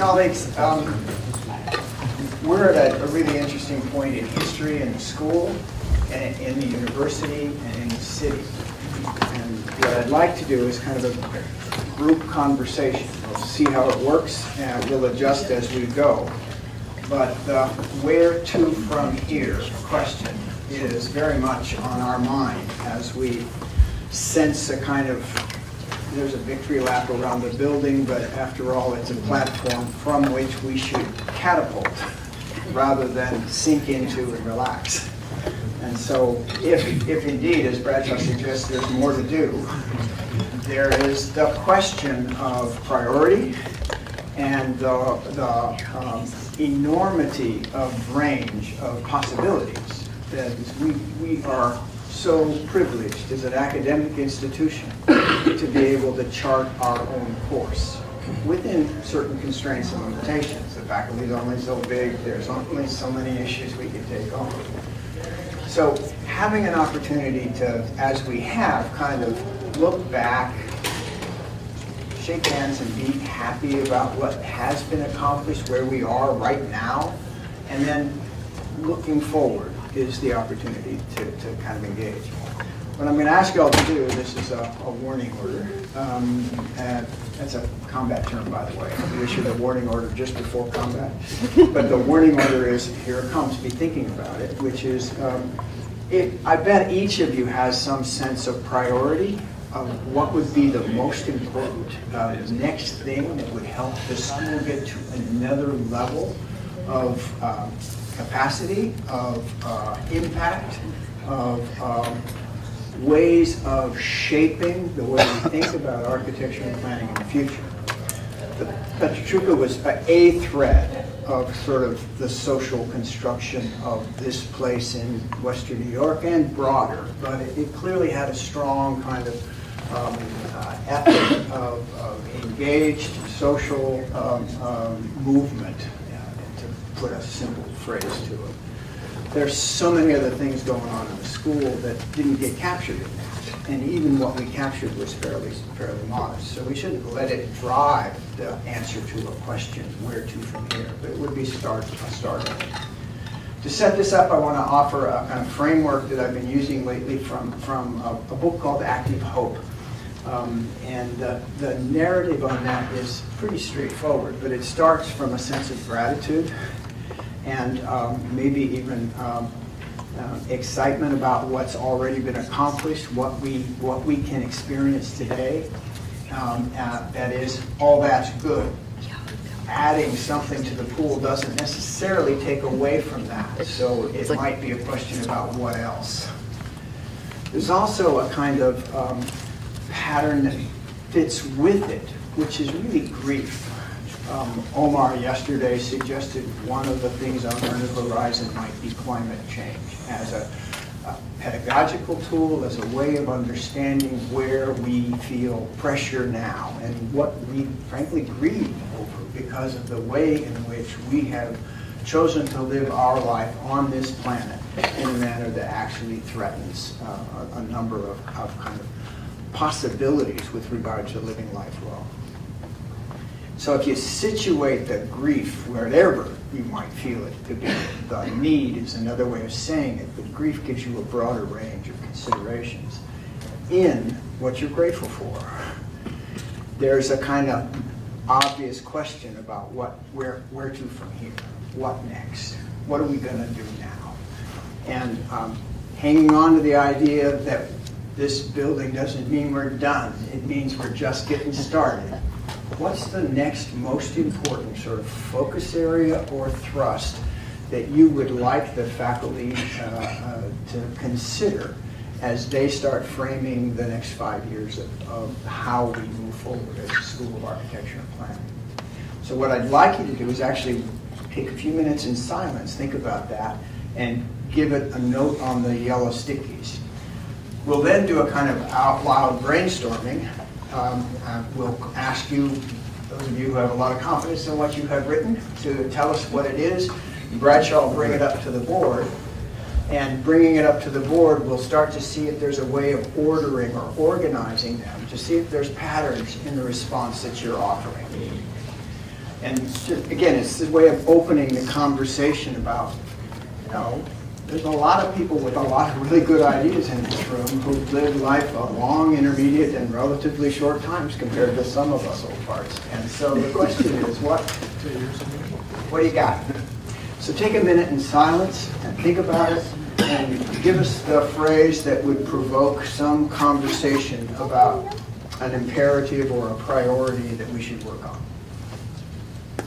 Colleagues, um, we're at a, really interesting point in history in the school, and in the university, and in the city. And what I'd like to do is kind of a group conversation. We'll see how it works, and we'll adjust as we go. But the where to from here question is very much on our mind as we sense a kind of there's a victory lap around the building, but after all, it's a platform from which we should catapult rather than sink into and relax. And so if, if indeed, as Bradshaw suggests, there's more to do, there is the question of priority and the, the um, enormity of range of possibilities that we, we are so privileged as an academic institution to be able to chart our own course within certain constraints and limitations. The faculty is only so big, there's only so many issues we can take on. So having an opportunity to, as we have, kind of look back, shake hands and be happy about what has been accomplished, where we are right now, and then looking forward is the opportunity to, to kind of engage. What I'm going to ask you all to do, this is a, a warning order. Um, that's a combat term, by the way. We issued a warning order just before combat. But the warning order is, here it comes, be thinking about it, which is, um, it, I bet each of you has some sense of priority of what would be the most important uh, next thing that would help the school get to another level of um, capacity, of uh, impact, of um, ways of shaping the way we think about architecture and planning in the future. Pecha Kucha was a thread of sort of the social construction of this place in Western New York and broader, but it, it clearly had a strong kind of um, uh, ethic of, of, engaged social um, um, movement, put a simple phrase to it there's so many other things going on in the school that didn't get captured in that. And even what we captured was fairly, fairly modest. So we shouldn't let it drive the answer to a question, where to from here. But it would be start, a start. To set this up, I want to offer a kind of framework that I've been using lately from, from a, a book called Active Hope. Um, and the, the narrative on that is pretty straightforward, but it starts from a sense of gratitude and um, maybe even um, uh, excitement about what's already been accomplished, what we, what we can experience today. Um, uh, that is, all that's good. Adding something to the pool doesn't necessarily take away from that, so it might be a question about what else. There's also a kind of um, pattern that fits with it, which is really grief. Um, Omar yesterday suggested one of the things on the horizon might be climate change as a, a, pedagogical tool, as a way of understanding where we feel pressure now and what we frankly grieve over because of the way in which we have chosen to live our life on this planet in a manner that actually threatens uh, a, a, number of, of kind of possibilities with regard to living life well. So if you situate the grief wherever you might feel it the need is another way of saying it, but grief gives you a broader range of considerations in what you're grateful for. There's a kind of obvious question about what, where, where to from here, what next, what are we going to do now? And um, hanging on to the idea that this building doesn't mean we're done, it means we're just getting started what's the next most important sort of focus area or thrust that you would like the faculty uh, uh, to consider as they start framing the next five years of, of, how we move forward as a School of Architecture and Planning. So what I'd like you to do is actually take a few minutes in silence, think about that, and give it a note on the yellow stickies. We'll then do a kind of out loud brainstorming um, uh, we'll ask you, those of you who have a lot of confidence in what you have written, to tell us what it is. Bradshaw will bring it up to the board. And bringing it up to the board, we'll start to see if there's a way of ordering or organizing them, to see if there's patterns in the response that you're offering. And again, it's a way of opening the conversation about, you know, there's a lot of people with a lot of really good ideas in this room who've lived life a long, intermediate, and relatively short times compared to some of us old farts. And so the question is, what, what do you got? So take a minute in silence and think about it and give us the phrase that would provoke some conversation about an imperative or a priority that we should work on.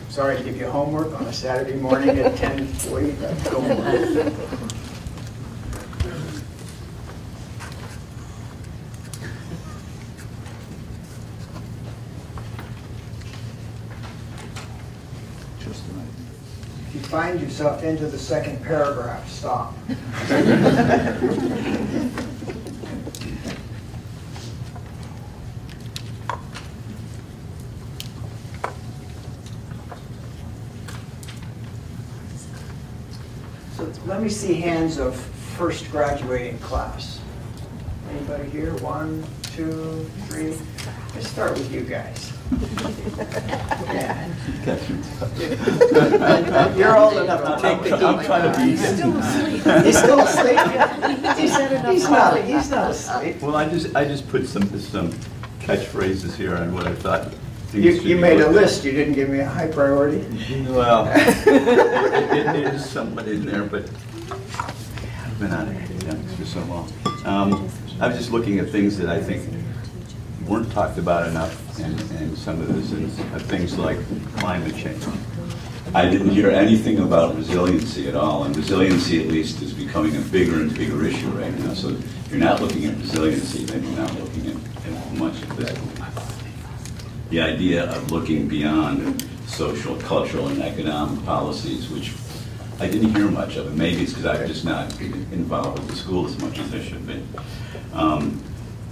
Sorry to give you homework on a Saturday morning at 10:40, but go it. If you find yourself into the second paragraph, stop. So let me see hands of first graduating class. Anybody here? One, two, three? Let's start with you guys. Yeah. You're old enough to take the heat. I'm trying to be. He's still asleep? He's he's not, he's not asleep. Well, I just, I just put some, some catchphrases here on what I thought. things You, should you be made a looked at. list, you didn't give me a high priority? Well, it it is somewhat in there, but I've been on academics for so long. Um, I was just looking at things that I think weren't talked about enough, and, and some of this is uh, things like climate change. I didn't hear anything about resiliency at all, and resiliency at least is becoming a bigger and bigger issue right now. So if you're not looking at resiliency, then you're not looking at, at much of this. The idea of looking beyond social, cultural, and economic policies, which I didn't hear much of, and maybe it's because I'm just not involved with the school as much as I should be. Um,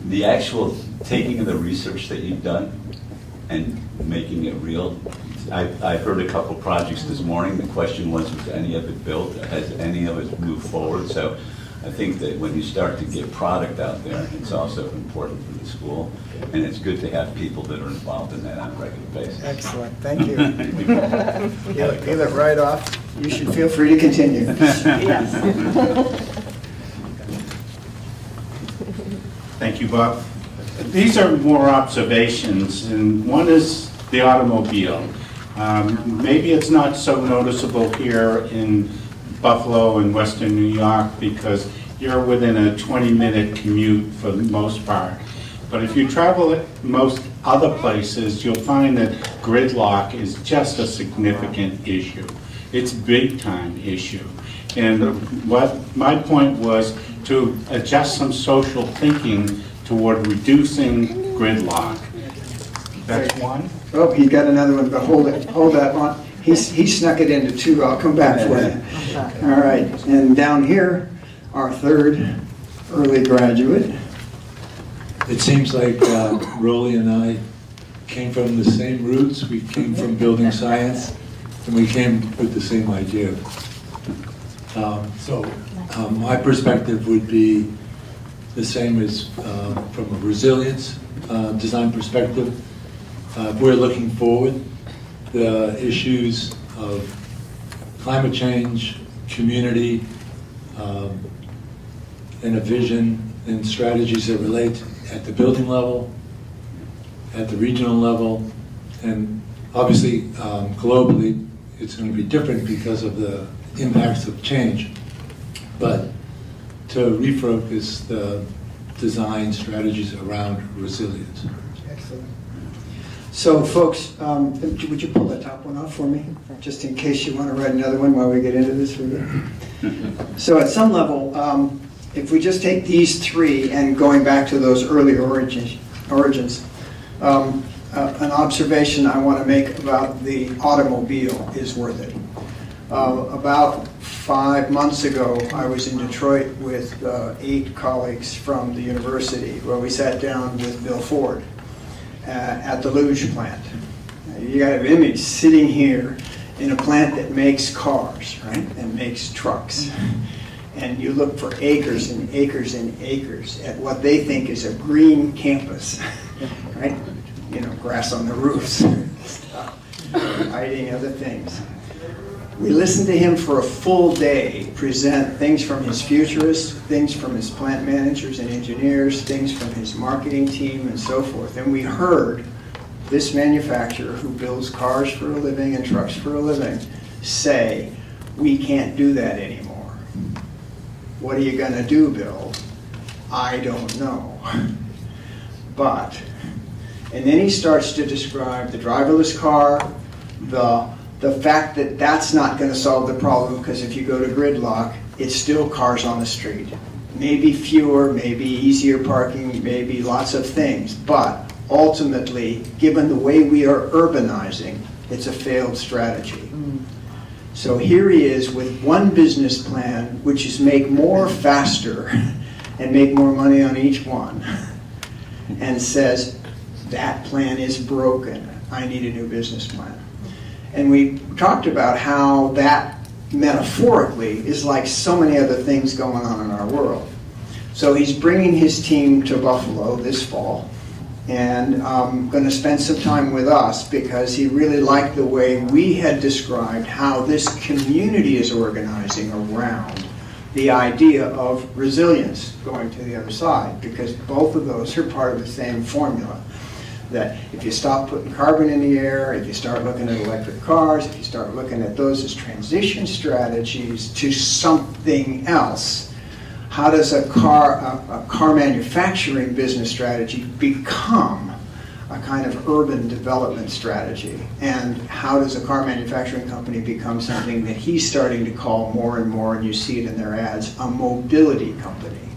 The actual taking of the research that you've done and making it real, I, I heard a couple projects this morning, the question was, was any of it built, has any of it moved forward? So I think that when you start to get product out there, it's also important for the school, and it's good to have people that are involved in that on a regular basis. Excellent, thank you. Feel it- feel it right off. You should feel free to continue. Thank you, Bob. These are more observations, and one is the automobile. Um, Maybe it's not so noticeable here in Buffalo and western New York because you're within a 20-minute commute for the most part. But if you travel at most other places, you'll find that gridlock is just a significant issue. It's big-time issue. And what my point was to adjust some social thinking toward reducing gridlock. That's one. Oh, he got another one, but hold it, hold that one. He's, he snuck it into two, I'll come back for you. All right, and down here, our third early graduate. It seems like uh, Rolly and I came from the same roots. We came from building science, and we came with the same idea. Um, So um, my perspective would be the same as uh, from a resilience uh, design perspective. Uh, We're looking forward. The issues of climate change, community, um, and a vision and strategies that relate at the building level, at the regional level, and obviously um, globally, it's going to be different because of the impacts of change. But to refocus the design strategies around resilience. Excellent. So folks, um, would you pull that top one off for me? Just in case you want to write another one while we get into this. So at some level, um, if we just take these three and going back to those early origins, origins, um, uh, an observation I want to make about the automobile is worth it. Uh, About five months ago, I was in Detroit with uh, eight colleagues from the university, where we sat down with Bill Ford uh, at the Rouge plant. You got an image sitting here in a plant that makes cars, right, and makes trucks. And you look for acres and acres and acres at what they think is a green campus, right? You know, grass on the roofs, stuff, hiding other things. We listened to him for a full day present things from his futurists, things from his plant managers and engineers, things from his marketing team and so forth. And we heard this manufacturer who builds cars for a living and trucks for a living say, we can't do that anymore. What are you gonna do, Bill? I don't know. But, and then he starts to describe the driverless car, the, the fact that that's not gonna solve the problem, because if you go to gridlock, it's still cars on the street. Maybe fewer, maybe easier parking, maybe lots of things, but ultimately, given the way we are urbanizing, it's a failed strategy. So here he is with one business plan, which is make more faster and make more money on each one, and says, that plan is broken. I need a new business plan. And we talked about how that metaphorically is like so many other things going on in our world. So he's bringing his team to Buffalo this fall and um, going to spend some time with us because he really liked the way we had described how this community is organizing around the idea of resilience going to the other side because both of those are part of the same formula. That if you stop putting carbon in the air, if you start looking at electric cars, if you start looking at those as transition strategies to something else, how does a car, a, a car manufacturing business strategy become a kind of urban development strategy? And how does a car manufacturing company become something that he's starting to call more and more, and you see it in their ads, a mobility company?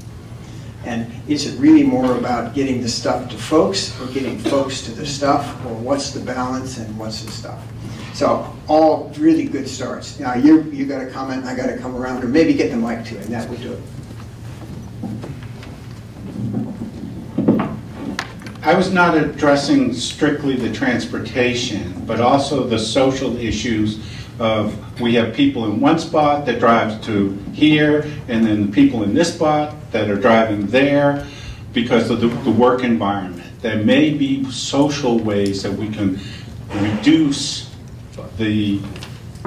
And is it really more about getting the stuff to folks or getting folks to the stuff? Or what's the balance and what's the stuff? So all really good starts. Now you you got a comment, I got to come around, or maybe get the mic to it, and that will do it. I was not addressing strictly the transportation, but also the social issues of, we have people in one spot that drives to here, and then the people in this spot that are driving there because of the, the work environment. There may be social ways that we can reduce the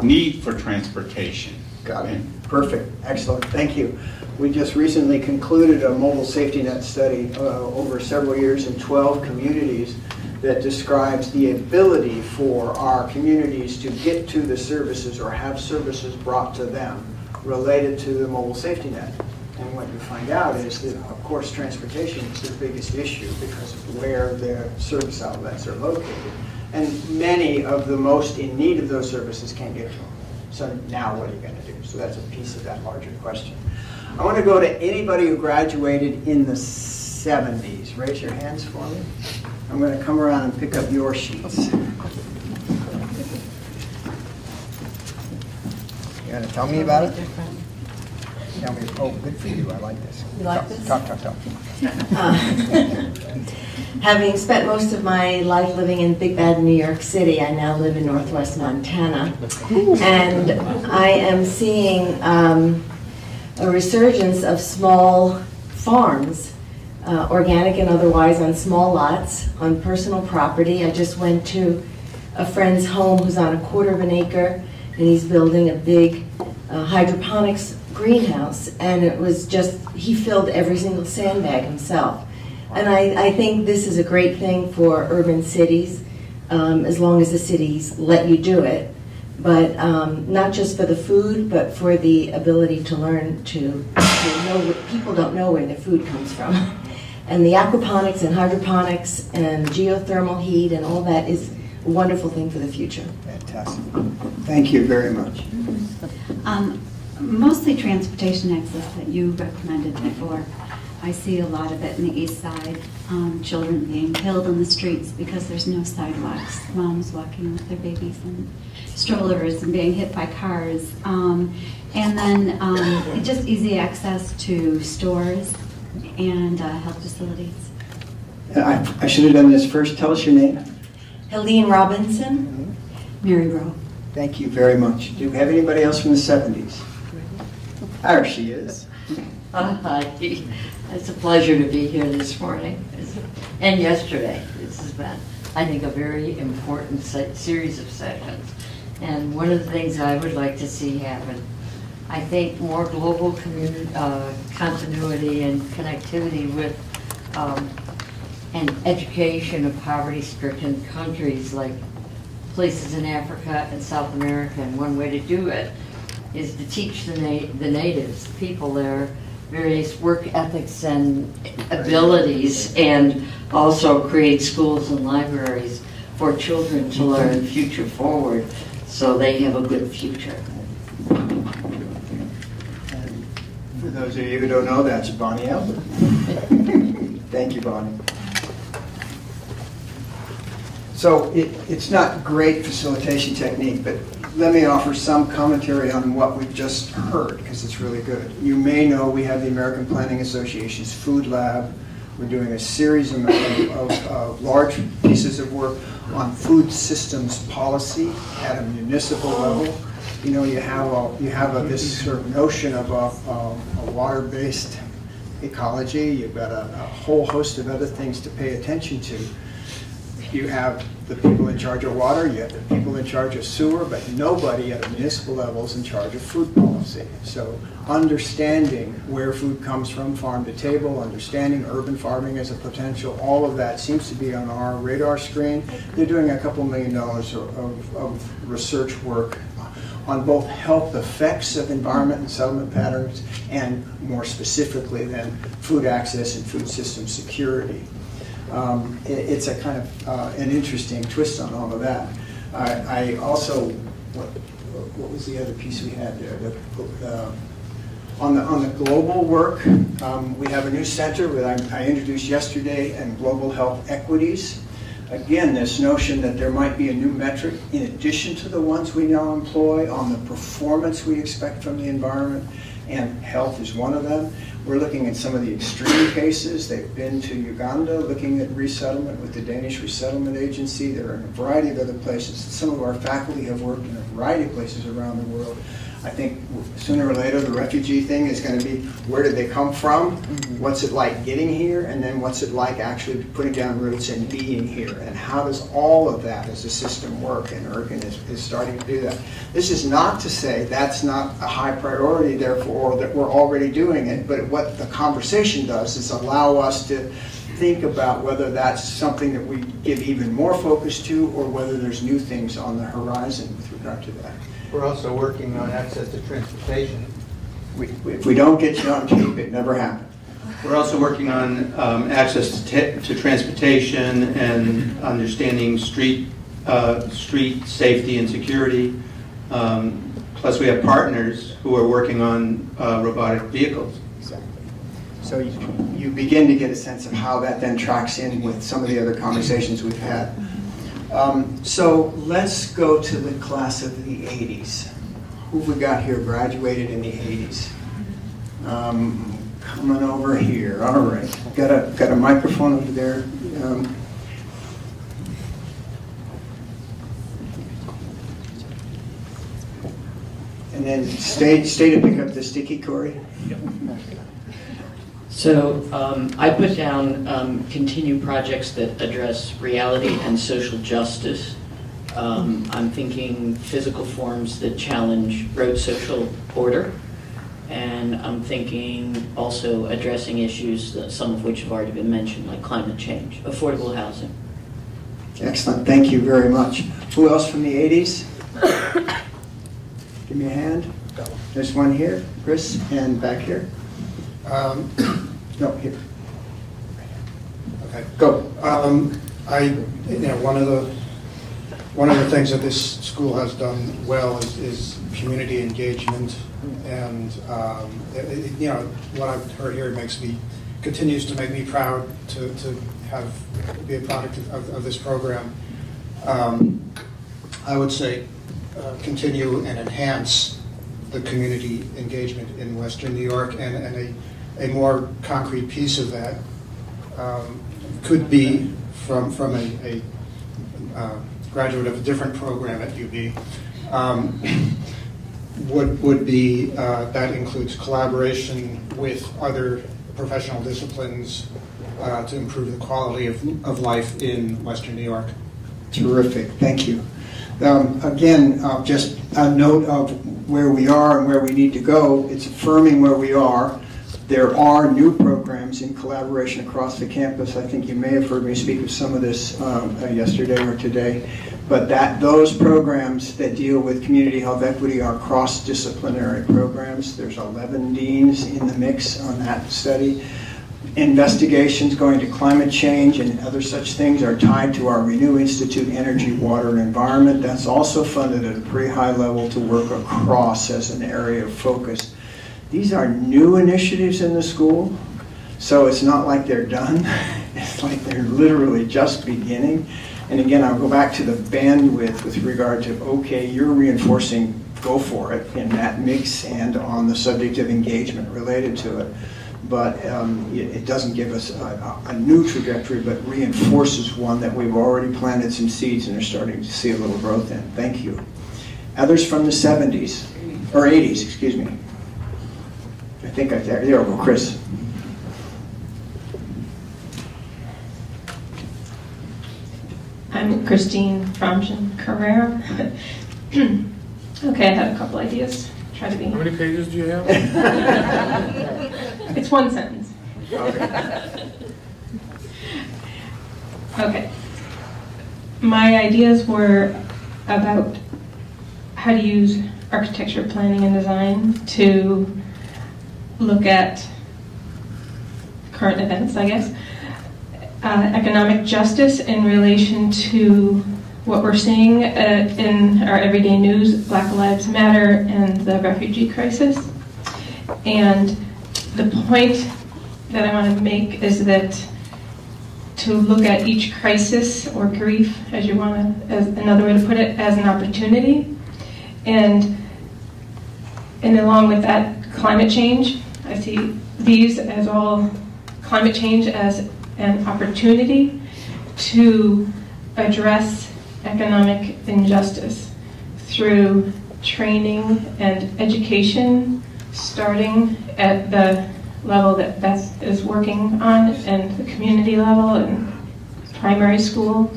need for transportation. Got it. Perfect. Excellent. Thank you. We just recently concluded a mobile safety net study uh, over several years in 12 communities that describes the ability for our communities to get to the services or have services brought to them related to the mobile safety net. And what you find out is that, of course, transportation is the biggest issue because of where their service outlets are located. And many of the most in need of those services can't get to them. So now what are you going to do? So that's a piece of that larger question. I want to go to anybody who graduated in the 70s. Raise your hands for me. I'm going to come around and pick up your sheets. You want to tell me about it? Tell me, oh, good for you, I like this. You like Talk, this? Talk, talk, talk. Uh, Having spent most of my life living in Big Bad New York City, I now live in northwest Montana. And I am seeing um, a resurgence of small farms, uh, organic and otherwise, on small lots, on personal property. I just went to a friend's home who's on a quarter of an acre, and he's building a big uh, hydroponics greenhouse, and it was just, he filled every single sandbag himself. And I, I think this is a great thing for urban cities, um, as long as the cities let you do it. But um, not just for the food, but for the ability to learn to, to know what people don't know where their food comes from. And the aquaponics and hydroponics and geothermal heat and all that is a wonderful thing for the future. Fantastic. Thank you very much. Um, Mostly transportation access that you recommended before. I see a lot of it in the east side, um, children being killed on the streets because there's no sidewalks, moms walking with their babies in strollers and being hit by cars. Um, And then um, just easy access to stores and uh, health facilities. I I should have done this first. Tell us your name. Helene Robinson? Mary Rowe. Thank you very much. Do we have anybody else from the 70s? There she is. Hi, it's a pleasure to be here this morning and yesterday. This has been I think, a very important se- series of sessions. And one of the things I would like to see happen, I think more global uh, continuity and connectivity with, um, and education of poverty-stricken countries like places in Africa and South America. And one way to do it is to teach the na- the natives, people there, various work ethics and abilities, and also create schools and libraries for children to learn future forward, so they have a good future. And For those of you who don't know, that's Bonnie Albert. Thank you, Bonnie. So it, it's not great facilitation technique, but let me offer some commentary on what we've just heard, because it's really good. You may know we have the American Planning Association's Food Lab. We're doing a series of, of, large pieces of work on food systems policy at a municipal level. You know, you have a, you have a, this sort of notion of a, a, a water-based ecology. You've got a, a whole host of other things to pay attention to you have the people in charge of water, you have the people in charge of sewer, but nobody at a municipal level is in charge of food policy. So understanding where food comes from, farm to table, understanding urban farming as a potential, all of that seems to be on our radar screen. They're doing a couple million dollars of, of, of research work on both health effects of environment and settlement patterns, and more specifically than food access and food system security. Um, it- It's a kind of uh, an interesting twist on all of that. I I also, what what was the other piece we had there? The, uh, On the, on the global work, um, we have a new center that I I introduced yesterday, and Global Health Equities. Again, this notion that there might be a new metric in addition to the ones we now employ on the performance we expect from the environment, and health is one of them. We're looking at some of the extreme cases. They've been to Uganda looking at resettlement with the Danish Resettlement Agency. They're in a variety of other places. Some of our faculty have worked in a variety of places around the world. I think sooner or later, the refugee thing is going to be, where did they come from? Mm-hmm. What's it like getting here? And then what's it like actually putting down roots and being here? And how does all of that as a system work? And Erkin is, is starting to do that. This is not to say that's not a high priority, therefore, or that we're already doing it, but what the conversation does is allow us to think about whether that's something that we give even more focus to, or whether there's new things on the horizon with regard to that. We're also working on access to transportation. We- we- If we don't get you on tape, it never happened. We're also working on um, access to to transportation and understanding street, uh, street safety and security. Um, Plus, we have partners who are working on uh, robotic vehicles. Exactly. So you you begin to get a sense of how that then tracks in with some of the other conversations we've had. Um, So let's go to the class of the 80s. Who we got here graduated in the 80s? Um, Coming over here, all right. Got a, got a microphone over there. Um, And then stay, stay to pick up the sticky, Corey. So um, I put down um, continue projects that address reality and social justice. Um, I'm thinking physical forms that challenge road social order. And I'm thinking also addressing issues, that some of which have already been mentioned, like climate change, affordable housing. Excellent, thank you very much. Who else from the 80s? Give me a hand. There's one here, Chris, and back here. Um, No, here. Okay. Go. Um, I, you know, one of the, one of the things that this school has done well is, is community engagement. And, um, it- you know, what I've heard here makes me, continues to make me proud to, to have, be a product of, of this program. Um, I would say, uh, continue and enhance the community engagement in Western New York, and, and a, a more concrete piece of that um, could be from, from a, a uh, graduate of a different program at UB, um, would, would be, uh, that includes collaboration with other professional disciplines uh, to improve the quality of, of life in Western New York. Terrific, thank you. Um, Again, uh, just a note of where we are and where we need to go. It's affirming where we are. There are new programs in collaboration across the campus. I think you may have heard me speak of some of this um, uh, yesterday or today. But that, those programs that deal with community health equity are cross-disciplinary programs. There's 11 deans in the mix on that study investigations going to climate change and other such things are tied to our Renew Institute Energy, Water, and Environment. That's also funded at a pretty high level to work across as an area of focus. These are new initiatives in the school, so it's not like they're done. It's like they're literally just beginning. And again, I'll go back to the bandwidth with regard to, okay, you're reinforcing, go for it in that mix and on the subject of engagement related to it but um, it, it doesn't give us a, a, new trajectory, but reinforces one that we've already planted some seeds and are starting to see a little growth in. Thank you. Others from the 70s, or 80s, excuse me. I think I, there, there we go, Chris. I'm Christine Fromgen Carrera. okay, I had a couple ideas. Try to be. How many pages do you have? it's one sentence. Okay. okay. My ideas were about how to use architecture planning and design to look at current events, I guess. Uh, economic justice in relation to what we're seeing uh, in our everyday news, Black Lives Matter and the refugee crisis. And the point that I want to make is that to look at each crisis or grief, as you want to, as another way to put it, as an opportunity. And, and along with that, climate change. I see these as all climate change as an opportunity to address economic injustice through training and education, starting at the level that Beth is working on and the community level and primary school,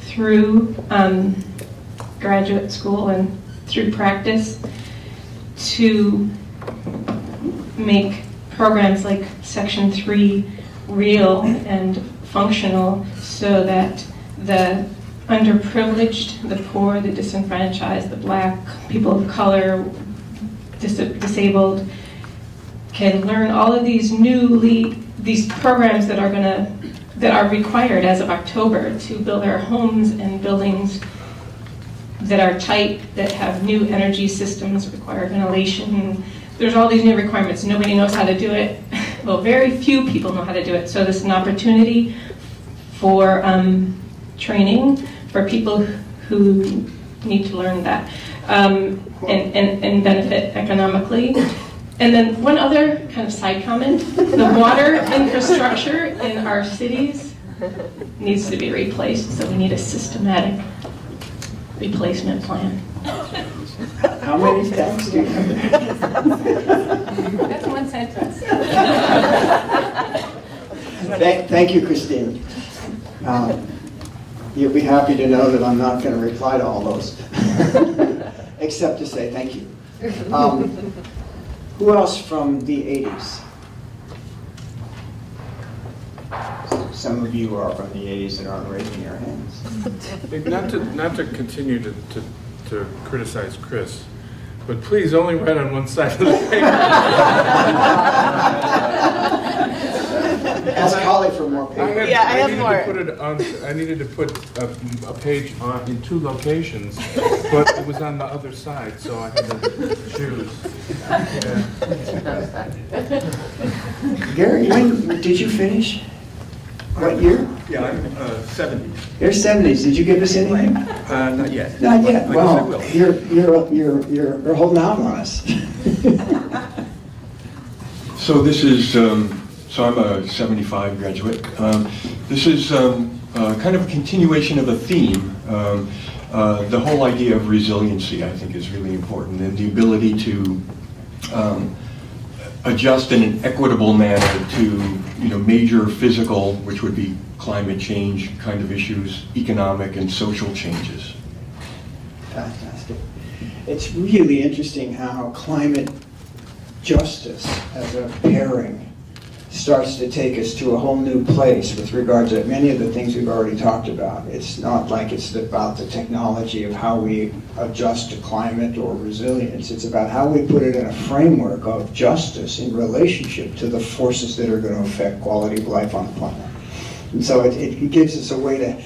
through um, graduate school and through practice to make programs like Section 3 real and functional so that the underprivileged, the poor, the disenfranchised, the black, people of color, dis disabled, can learn all of these newly, these programs that are gonna, that are required as of October to build our homes and buildings that are tight, that have new energy systems, require ventilation. There's all these new requirements. Nobody knows how to do it. Well, very few people know how to do it. So this is an opportunity for um, training for people who need to learn that um, and, and, and benefit economically. And then one other kind of side comment, the water infrastructure in our cities needs to be replaced, so we need a systematic replacement plan. How many steps do you have? That's one sentence. Thank, thank you, Christine. Um, You'll be happy to know that I'm not going to reply to all those, except to say thank you. Um, who else from the 80s? Some of you are from the 80s that aren't raising your hands. Not to, not to continue to, to, to criticize Chris, but please only write on one side of the paper. Ask Holly for more paper. I had- Yeah, I have needed to more. put it on, I needed to put a, a page on, in two locations, but it was on the other side, so I had to choose. Yeah. Gary, when did you finish? What year? Yeah, I'm uh, 70. You're 70s. Did you give us anything? Uh, Not yet. Not yet. I guess Well, you're, you're, you're, you're you're holding out on us. So this is, um, so I'm a 75 graduate. Um, This is um, uh, kind of a continuation of a theme. Um, uh, The whole idea of resiliency, I think, is really important, and the ability to um, adjust in an equitable manner to, you know, major physical, which would be climate change kind of issues, economic and social changes. Fantastic. It's really interesting how climate justice as a pairing starts to take us to a whole new place with regard to many of the things we've already talked about. It's not like it's about the technology of how we adjust to climate or resilience. It's about how we put it in a framework of justice in relationship to the forces that are going to affect quality of life on the planet. And so it, it gives us a way to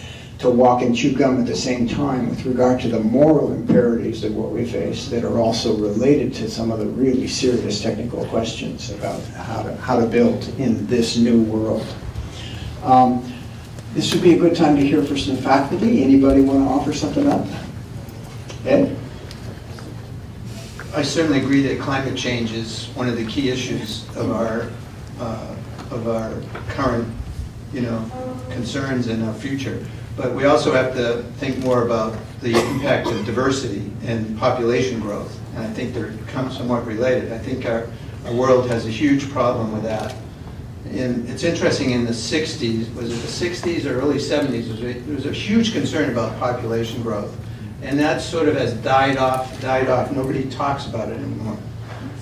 to walk and chew gum at the same time with regard to the moral imperatives of what we face that are also related to some of the really serious technical questions about how to, how to build in this new world. Um, this would be a good time to hear from some faculty. Anybody want to offer something up? Ed? I certainly agree that climate change is one of the key issues of our, uh, of our current, you know, concerns and our future. But we also have to think more about the impact of diversity and population growth. And I think they're somewhat related. I think our, our world has a huge problem with that. And it's interesting, in the 60s, was it the 60s or early 70s, there was, a, there was a huge concern about population growth. And that sort of has died off, died off. Nobody talks about it anymore.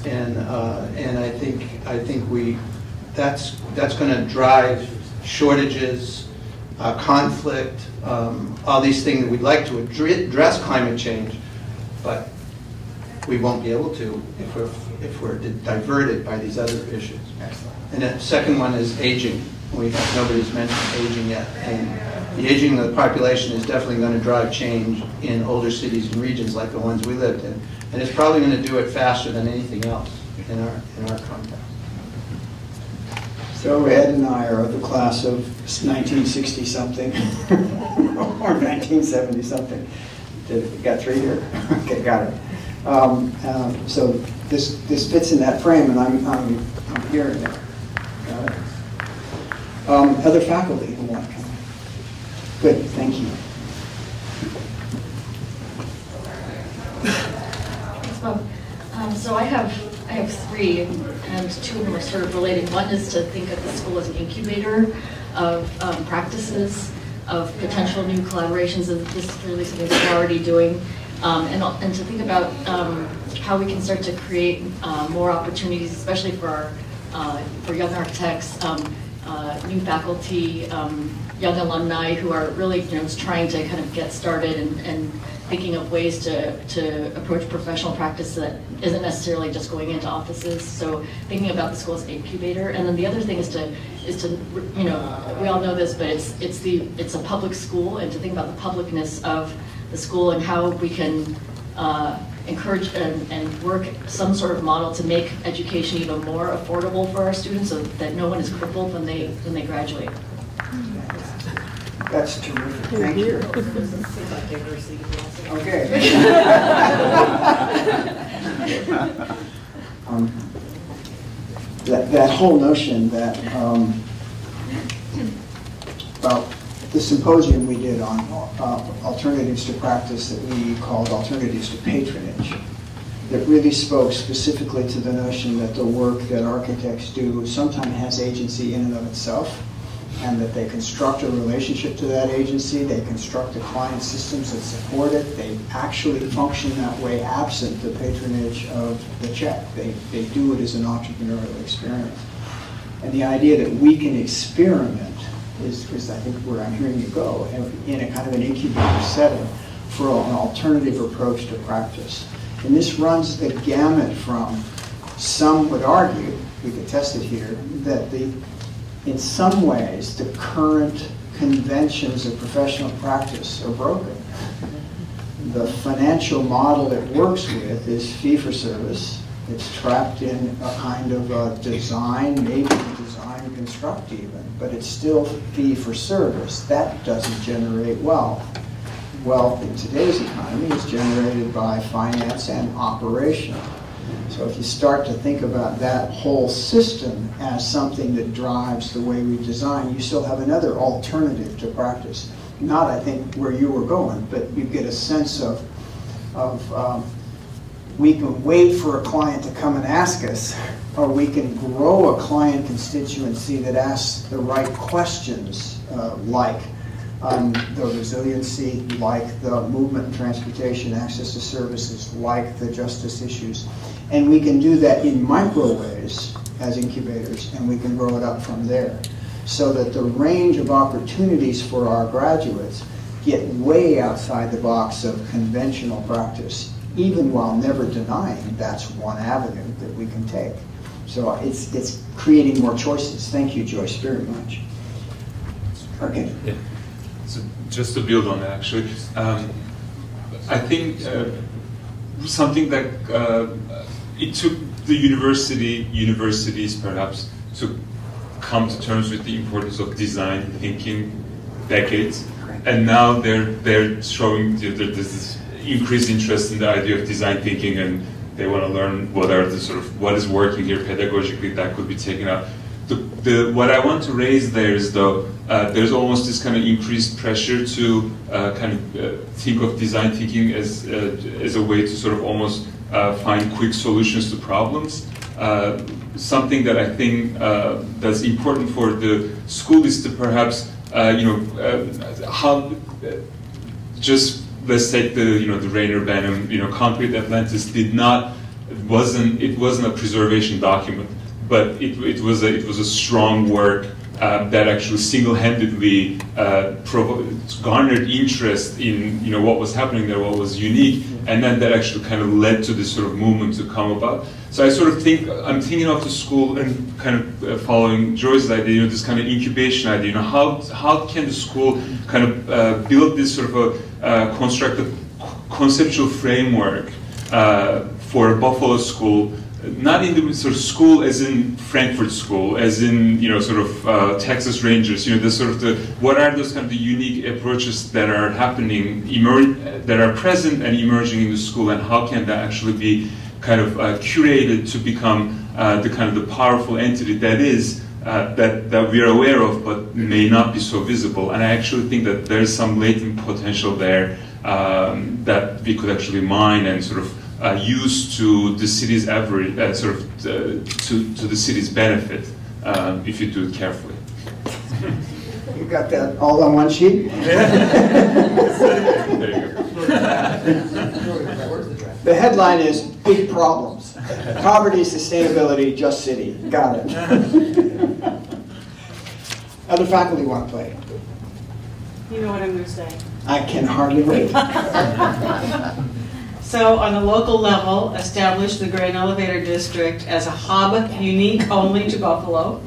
And, uh, and I think, I think we, that's, that's going to drive shortages, uh, conflict, um, all these things that we'd like to address climate change, but we won't be able to if we're, if we're diverted by these other issues. And the second one is aging. We have, nobody's mentioned aging yet. And the aging of the population is definitely going to drive change in older cities and regions like the ones we lived in. And it's probably going to do it faster than anything else in our, in our context. So Ed and I are the class of 1960-something or 1970-something. Got three here? okay, got it. Um, uh, so this this fits in that frame, and I'm, I'm, I'm here and there. Got it. Um, other faculty who want to come? Good, thank you. Um, so I have I have three, and two of them are sort of related. One is to think of the school as an incubator of um, practices, of potential new collaborations, and this is really something that we're already doing. Um, and, and to think about um, how we can start to create uh, more opportunities, especially for our, uh, for young architects, um, uh, new faculty, um, young alumni who are really you know, trying to kind of get started and, and thinking of ways to, to approach professional practice that isn't necessarily just going into offices. So thinking about the school as an incubator. And then the other thing is to, is to, you know, we all know this, but it's, it's, the, it's a public school and to think about the publicness of the school and how we can uh, encourage and, and work some sort of model to make education even more affordable for our students so that no one is crippled when they, when they graduate. That's terrific. Thank you. Okay. um, that, that whole notion that, um, well, the symposium we did on uh, alternatives to practice that we called alternatives to patronage, that really spoke specifically to the notion that the work that architects do sometimes has agency in and of itself and that they construct a relationship to that agency, they construct the client systems that support it, they actually function that way absent the patronage of the check. They, they do it as an entrepreneurial experience. And the idea that we can experiment is, is I think where I'm hearing you go, in a kind of an incubator setting for an alternative approach to practice. And this runs the gamut from, some would argue, we could test it here, that the in some ways, the current conventions of professional practice are broken. The financial model it works with is fee-for-service. It's trapped in a kind of a design, maybe design construct even, but it's still fee-for-service. That doesn't generate wealth. Wealth in today's economy is generated by finance and operation. So if you start to think about that whole system as something that drives the way we design, you still have another alternative to practice. Not, I think, where you were going, but you get a sense of, of um, we can wait for a client to come and ask us or we can grow a client constituency that asks the right questions, uh, like um, the resiliency, like the movement and transportation, access to services, like the justice issues. And we can do that in micro ways as incubators, and we can grow it up from there. So that the range of opportunities for our graduates get way outside the box of conventional practice, even while never denying that's one avenue that we can take. So it's, it's creating more choices. Thank you, Joyce, very much. Okay. Yeah. So just to build on that, actually, um, I think uh, something that uh, it took the university, universities perhaps, to come to terms with the importance of design thinking decades, and now they're they're showing there's this increased interest in the idea of design thinking, and they want to learn what are the sort of what is working here pedagogically that could be taken up. The, the, what I want to raise there is though uh, there's almost this kind of increased pressure to uh, kind of uh, think of design thinking as uh, as a way to sort of almost Uh, find quick solutions to problems. Uh, something that I think uh, that's important for the school is to perhaps uh, you know how just let's take the you know the Reyner Banham you know Concrete Atlantis did not it wasn't it wasn't a preservation document, but it, it was a, it was a strong work uh, that actually single-handedly uh, garnered interest in you know what was happening there, what was unique, and then that actually kind of led to this sort of movement to come about. So I sort of think I'm thinking of the school and kind of uh, following Joyce's idea, you know, this kind of incubation idea. You know, how how can the school kind of uh, build this sort of a uh, constructive conceptual framework for a Buffalo school not in the sort of school as in Frankfurt School, as in you know sort of uh, Texas Rangers. You know, the sort of the what are those kind of the unique approaches that are happening, emer- that are present and emerging in the school, and how can that actually be kind of uh, curated to become uh, the kind of the powerful entity that is. Uh, that, that we are aware of but may not be so visible. And I actually think that there's some latent potential there um, that we could actually mine and sort of uh, used to the city's average, uh, sort of uh, to, to the city's benefit um, if you do it carefully. You got that all on one sheet? the headline is Big Problems. Poverty, Sustainability, Just City. Got it. Other faculty want to play? You know what I'm going to say. I can hardly wait. So on the local level, establish the grain elevator district as a hub unique only to Buffalo.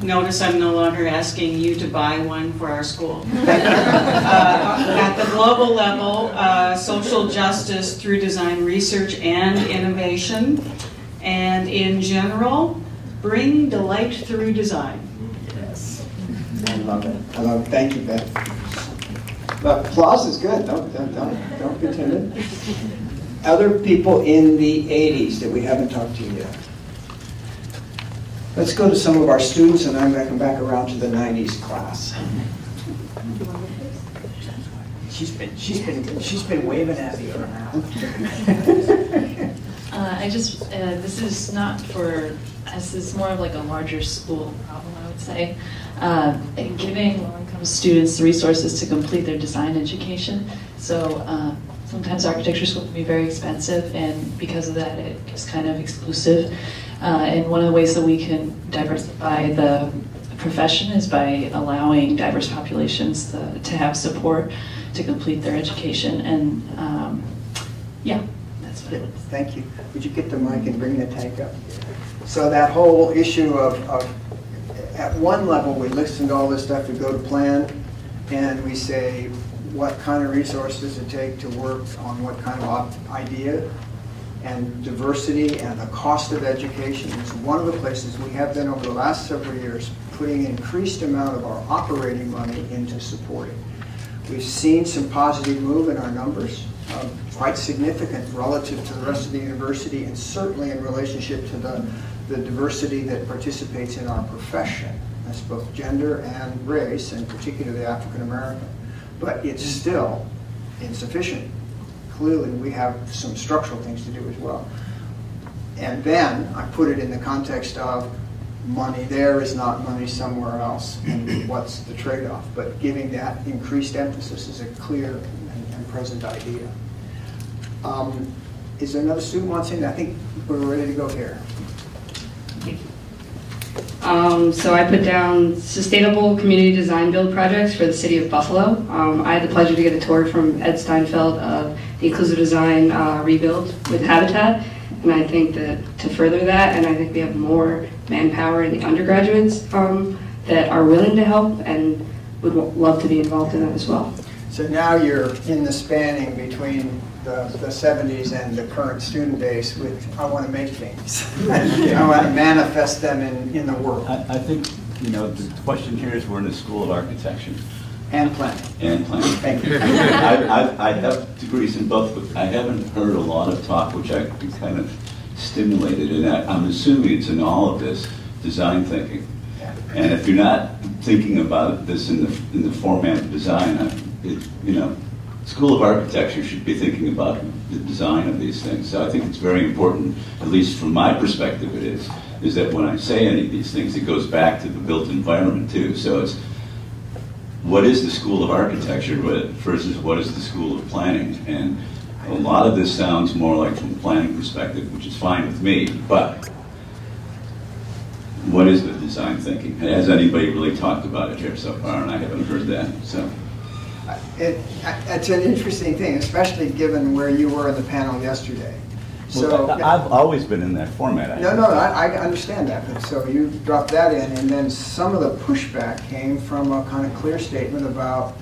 Notice I'm no longer asking you to buy one for our school. uh, at the global level, uh, social justice through design research and innovation. And in general, bring delight through design. Yes. I love it. I love it. Thank you, Beth. But applause is good. Don't, don't, don't, don't be timid. Other people in the 80s that we haven't talked to yet. Let's go to some of our students, and I'm going to come back around to the 90s class. She's been, she's been, she's been waving at you now. uh, I just, uh, this is not for us, it's more of like a larger school problem, I would say. Uh, giving low-income students the resources to complete their design education. So uh, sometimes architecture school can be very expensive, and because of that, it's kind of exclusive. Uh, and one of the ways that we can diversify the profession is by allowing diverse populations to, to have support to complete their education. And um, yeah, that's what it was. Thank you. Would you get the mic and bring the tank up? So that whole issue of, of at one level, we listen to all this stuff, we go to plan, and we say, what kind of resources it take to work on what kind of idea, and diversity and the cost of education is one of the places we have been over the last several years putting increased amount of our operating money into supporting. We've seen some positive move in our numbers, uh, quite significant relative to the rest of the university and certainly in relationship to the the diversity that participates in our profession. That's both gender and race, and particularly African American. But it's still insufficient. Clearly, we have some structural things to do as well. And then I put it in the context of money there is not money somewhere else, and what's the trade-off? But giving that increased emphasis is a clear and and present idea. Um, Is there another student wants in? I think we're ready to go here. Um, so I put down sustainable community design build projects for the city of Buffalo. Um, I had the pleasure to get a tour from Ed Steinfeld of the inclusive design uh, rebuild with Habitat. And I think that to further that, and I think we have more manpower in the undergraduates um, that are willing to help and would love to be involved in that as well. So now you're in the spanning between the the 70s and the current student base with, I want to make things. I want to manifest them in, in the world. I, I think, you know, the question here is we're in the School of Architecture And planning. and planning. Thank you. I, I, I have degrees in both, but I haven't heard a lot of talk, which I kind of stimulated in that. I'm assuming it's in all of this, design thinking. And if you're not thinking about this in the, in the format of design, I- it, you know, School of Architecture should be thinking about the design of these things. So I think it's very important, at least from my perspective it is, is that when I say any of these things, it goes back to the built environment too. So it's, what is the School of Architecture versus what is the School of Planning? And a lot of this sounds more like from a planning perspective, which is fine with me, but what is the design thinking? Has anybody really talked about it here so far? And I haven't heard that, so. It, it's an interesting thing, especially given where you were in the panel yesterday. So. Well, I've always been in that format. I No, no, I, I understand that, but so you dropped that in, and then some of the pushback came from a kind of clear statement about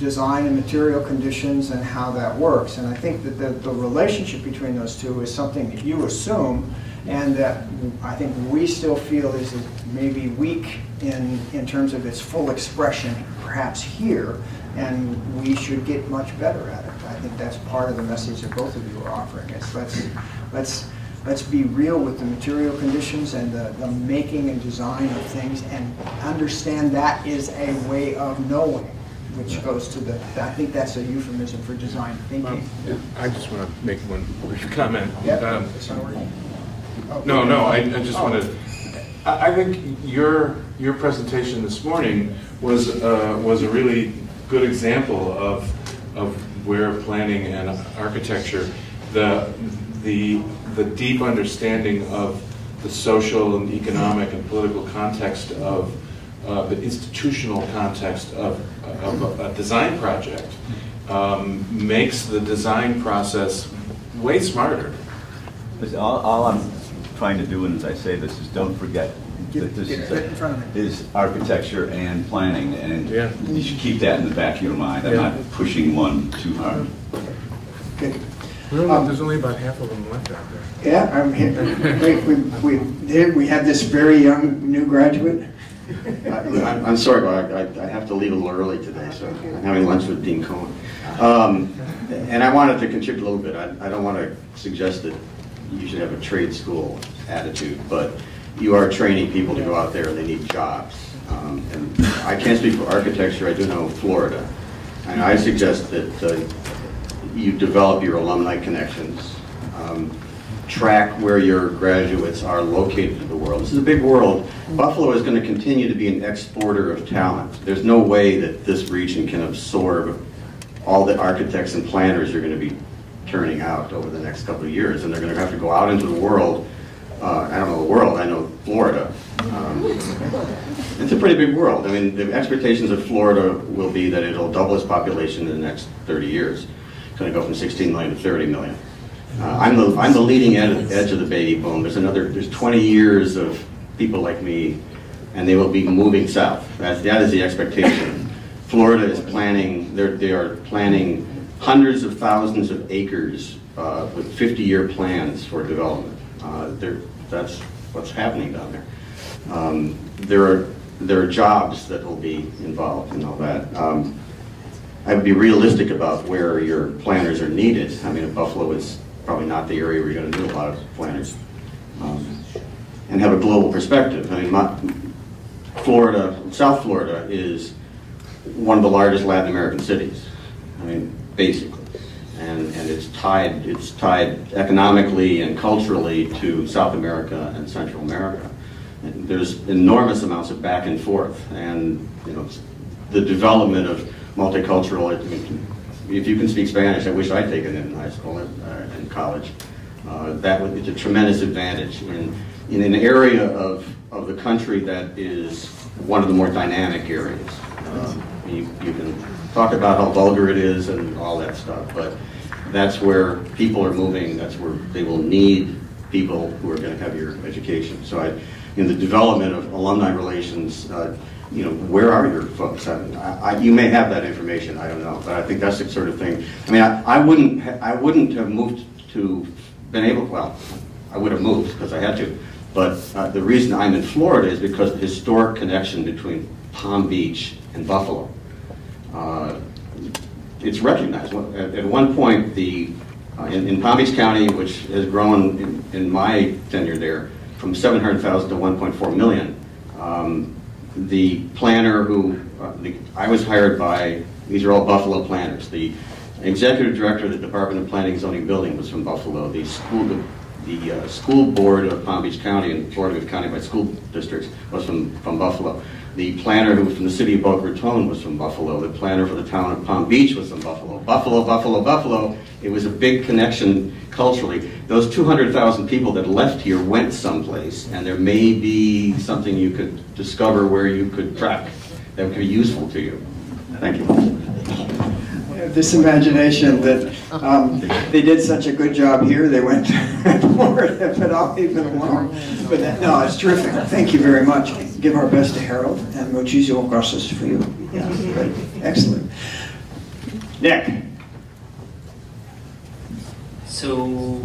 design and material conditions and how that works. And I think that the, the relationship between those two is something that you assume, and that I think we still feel is maybe weak in, in terms of its full expression, perhaps here, and we should get much better at it. I think that's part of the message that both of you are offering, is let's, let's, let's be real with the material conditions and the, the making and design of things, and understand that is a way of knowing, which goes to the, I think that's a euphemism for design thinking. I just want to make one brief comment. Yep. Um, Sorry. No, no, I, I just Oh. wanted, I, I think your, your presentation this morning was, uh, was a really good example of, of where planning and architecture, the, the, the deep understanding of the social and economic and political context of, uh, the institutional context of, of a, design project um, makes the design process way smarter. Listen, All, all I'm trying to do, and as I say this, is don't forget that this is, it right in front of is architecture and planning, and Yeah. you should keep that in the back of your mind. I'm Yeah. not pushing one too hard. Good. We only- There's only about half of them left out there. Yeah, I'm here, we, we, we did, we have this very young new graduate. I'm I'm sorry, but I I have to leave a little early today, so I'm having lunch with Dean Cohen. Um, And I wanted to contribute a little bit. I I don't want to suggest that you should have a trade school attitude, but you are training people to go out there and they need jobs. Um, And I can't speak for architecture, I do know Florida. And I suggest that uh, you develop your alumni connections, um, track where your graduates are located in the world. This is a big world. Buffalo is going to continue to be an exporter of talent. There's no way that this region can absorb all the architects and planners you're going to be turning out over the next couple of years, and they're going to have to go out into the world. Uh, I don't know the world, I know Florida. Um, It's a pretty big world. I mean, the expectations of Florida will be that it'll double its population in the next 30 years. It's going to go from 16 million to 30 million. Uh, I'm the, I'm the leading ed- edge of the baby boom. There's another, there's 20 years of people like me, and they will be moving south. That's, that is the expectation. Florida is planning, they are planning hundreds of thousands of acres uh, with 50-year plans for development. Uh, that's what's happening down there. Um, there are, there are jobs that will be involved in all that. Um, I would be realistic about where your planners are needed. I mean, Buffalo is probably not the area where you're going to need a lot of planners. Um, and have a global perspective. I mean, my, Florida, South Florida is one of the largest Latin American cities. I mean, basically. And and, it's tied, it's tied economically and culturally to South America and Central America. And there's enormous amounts of back and forth, and, you know, the development of multicultural, if you can speak Spanish, I wish I'd taken it in high school and, uh, and college. Uh, that would, it's a tremendous advantage in, in an area of, of the country that is one of the more dynamic areas. Uh, you, you can talk about how vulgar it is and all that stuff, but that's where people are moving, that's where they will need people who are going to have your education. So I, in the development of alumni relations, uh, you know, where are your folks? I, I, you may have that information, I don't know, but I think that's the sort of thing. I mean, I, I wouldn't, I wouldn't have moved to, been able, well, I would have moved because I had to, but uh, the reason I'm in Florida is because the historic connection between Palm Beach and Buffalo. Uh, it's recognized. At, at one point, the uh, in, in Palm Beach County, which has grown in, in my tenure there from 700,000 to 1.4 million, um, the planner who uh, the, I was hired by, these are all Buffalo planners. The executive director of the Department of Planning Zoning Building was from Buffalo. The school, the, the uh, school board of Palm Beach County and of County by School Districts was from, from Buffalo. The planner who was from the city of Boca Raton was from Buffalo. The planner for the town of Palm Beach was from Buffalo. Buffalo, Buffalo, Buffalo. It was a big connection culturally. Those 200,000 people that left here went someplace, and there may be something you could discover where you could track that would be useful to you. Thank you. This imagination that um, they did such a good job here, they went to Florida, but I'll leave it alone. But that- no, it's terrific. Thank you very much. Give our best to Harold, and muchísimas gracias for you. Yeah, great. Excellent. Nick? So,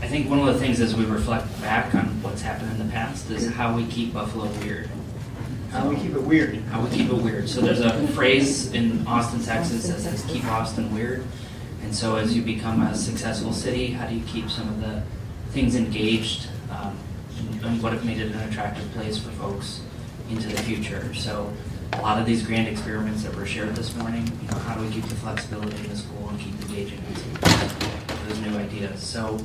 I think one of the things as we reflect back on what's happened in the past is how we keep Buffalo weird. How we keep it weird. How we keep it weird. So there's a phrase in Austin, Texas that says keep Austin weird. And so as you become a successful city, how do you keep some of the things engaged and what have made it an attractive place for folks into the future? So a lot of these grand experiments that were shared this morning, you know, how do we keep the flexibility in the school and keep engaging those new ideas? So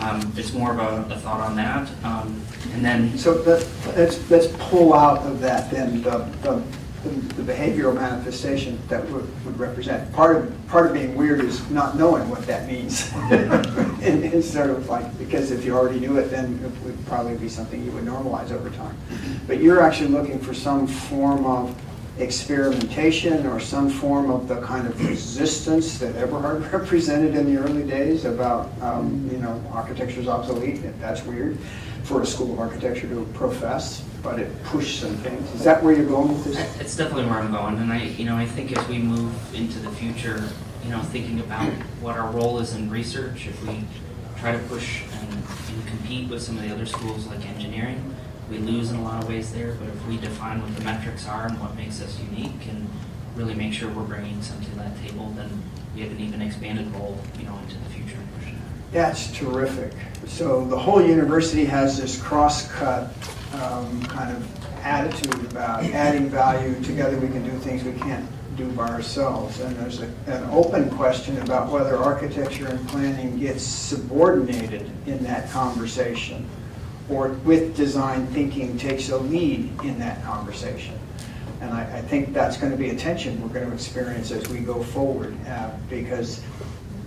um, it's more of a, a thought on that. Um, and then So let- let's, let's pull out of that then the, the the behavioral manifestation that would, would represent. Part of, part of being weird is not knowing what that means. And sort of like, because if you already knew it, then it would probably be something you would normalize over time. But you're actually looking for some form of experimentation or some form of the kind of resistance that Eberhard represented in the early days about, um, you know, architecture's obsolete, that's weird for a school of architecture to profess, but it pushed some things. Is that where you're going with this? It's definitely where I'm going, and I, you know, I think as we move into the future, you know, thinking about what our role is in research, if we try to push and, and compete with some of the other schools like engineering, we lose in a lot of ways there. But if we define what the metrics are and what makes us unique, and really make sure we're bringing something to that table, then we have an even expanded role, you know, into the future. and pushing that. That's terrific. So the whole university has this cross-cut um, kind of attitude about adding value. Together we can do things we can't do by ourselves. And there's a, an open question about whether architecture and planning gets subordinated in that conversation or with design thinking takes a lead in that conversation. And I, I think that's going to be a tension we're going to experience as we go forward uh, because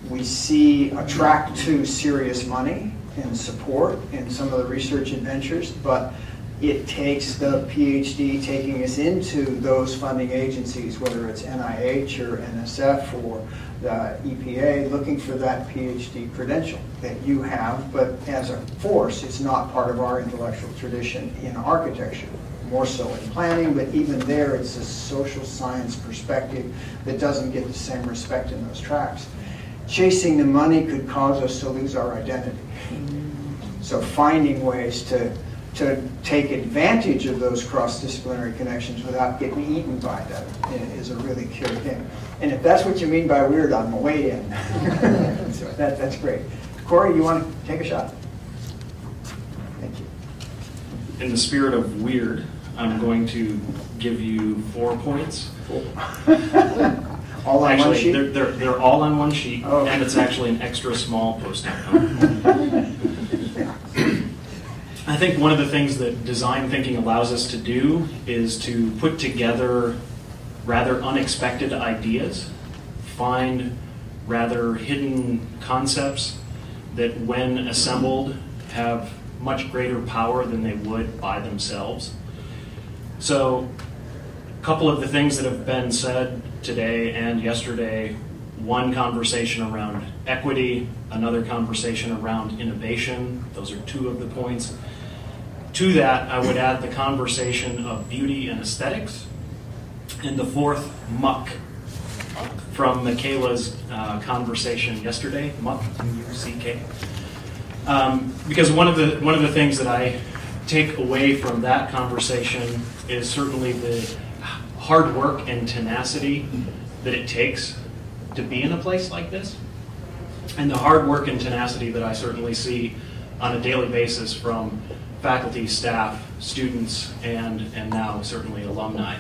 we see a track to serious money and support in some of the research adventures, but it takes the PhD taking us into those funding agencies, whether it's NIH or NSF or the EPA, looking for that PhD credential that you have, but as a force, it's not part of our intellectual tradition in architecture more so in planning, but even there, it's a social science perspective that doesn't get the same respect in those tracks. Chasing the money could cause us to lose our identity. So finding ways to, to take advantage of those cross-disciplinary connections without getting eaten by them eh, is a really key thing. And if that's what you mean by weird, I'm way in. So that, that's great. Corey, you want to take a shot? Thank you. In the spirit of weird, I'm going to give you four points. All on one sheet? they're, they're, they're all on one sheet, Oh. and it's actually an extra small post-it note. I think one of the things that design thinking allows us to do is to put together rather unexpected ideas, find rather hidden concepts that, when assembled, have much greater power than they would by themselves. So, a couple of the things that have been said today and yesterday one conversation around equity, another conversation around innovation. Those are two of the points. To that, I would add the conversation of beauty and aesthetics. And the fourth, muck, from Michaela's uh, conversation yesterday, muck, M-U-C-K. Um, because one of the one of the things that I take away from that conversation is certainly the hard work and tenacity that it takes to be in a place like this, and the hard work and tenacity that I certainly see on a daily basis from faculty, staff, students, and and now certainly alumni.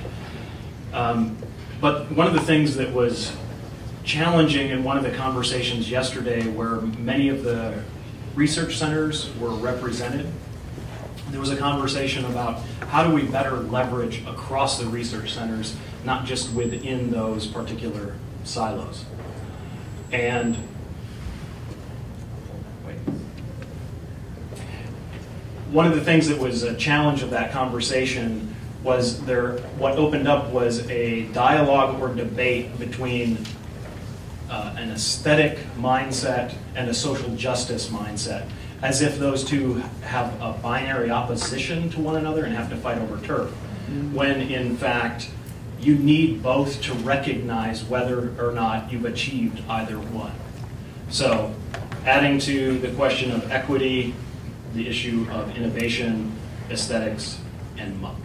Um, but one of the things that was challenging in one of the conversations yesterday, where many of the research centers were represented, there was a conversation about how do we better leverage across the research centers, not just within those particular silos. And wait. One of the things that was a challenge of that conversation was there what opened up was a dialogue or debate between uh, an aesthetic mindset and a social justice mindset, as if those two have a binary opposition to one another and have to fight over turf. When in fact, you need both to recognize whether or not you've achieved either one. So, adding to the question of equity, the issue of innovation, aesthetics, and muck.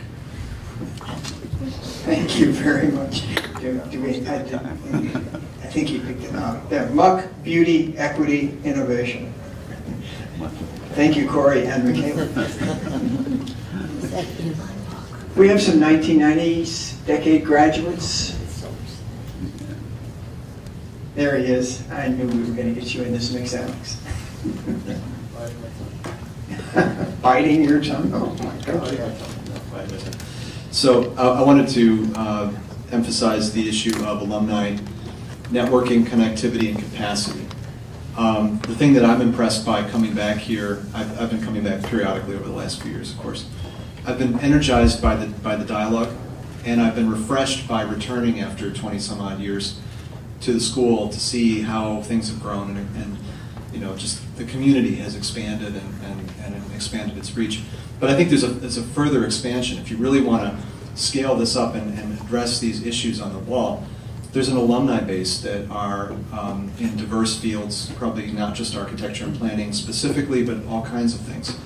Thank you very much. Do, do we, I, I think you picked it up. Yeah, muck, beauty, equity, innovation. Thank you, Corey and Michaela. We have some 1990s decade graduates. There he is. I knew we were going to get you in this mix, Alex. Biting your tongue? Oh, my God. So uh, I wanted to uh, emphasize the issue of alumni networking, connectivity, and capacity. Um, the thing that I'm impressed by coming back here, I've, I've been coming back periodically over the last few years, of course. I've been energized by the by the dialogue, and I've been refreshed by returning after 20 some odd years to the school to see how things have grown and, and you know just the community has expanded and, and, and expanded its reach. But I think there's a, there's a further expansion. If you really want to scale this up and, and address these issues on the wall, there's an alumni base that are um, in diverse fields, probably not just architecture and planning specifically, but all kinds of things.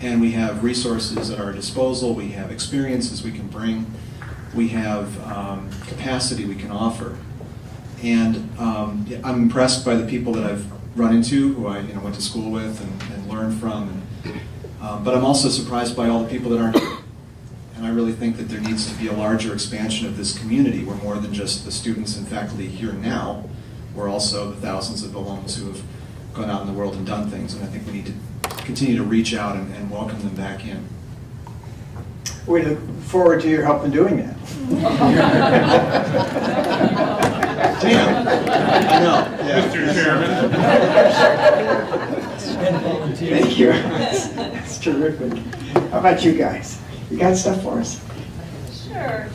And we have resources at our disposal, we have experiences we can bring, we have um, capacity we can offer. And um, I'm impressed by the people that I've run into, who I you know, went to school with and, and learned from. And, um, but I'm also surprised by all the people that aren't here. And I really think that there needs to be a larger expansion of this community. We're more than just the students and faculty here now. We're also the thousands of alums who have gone out in the world and done things. And I think we need to continue to reach out and, and welcome them back in. We look forward to your help in doing that. Damn, I know. yeah. Mr. Chairman. Thank you. That's that's terrific. How about you guys? You got stuff for us? Sure.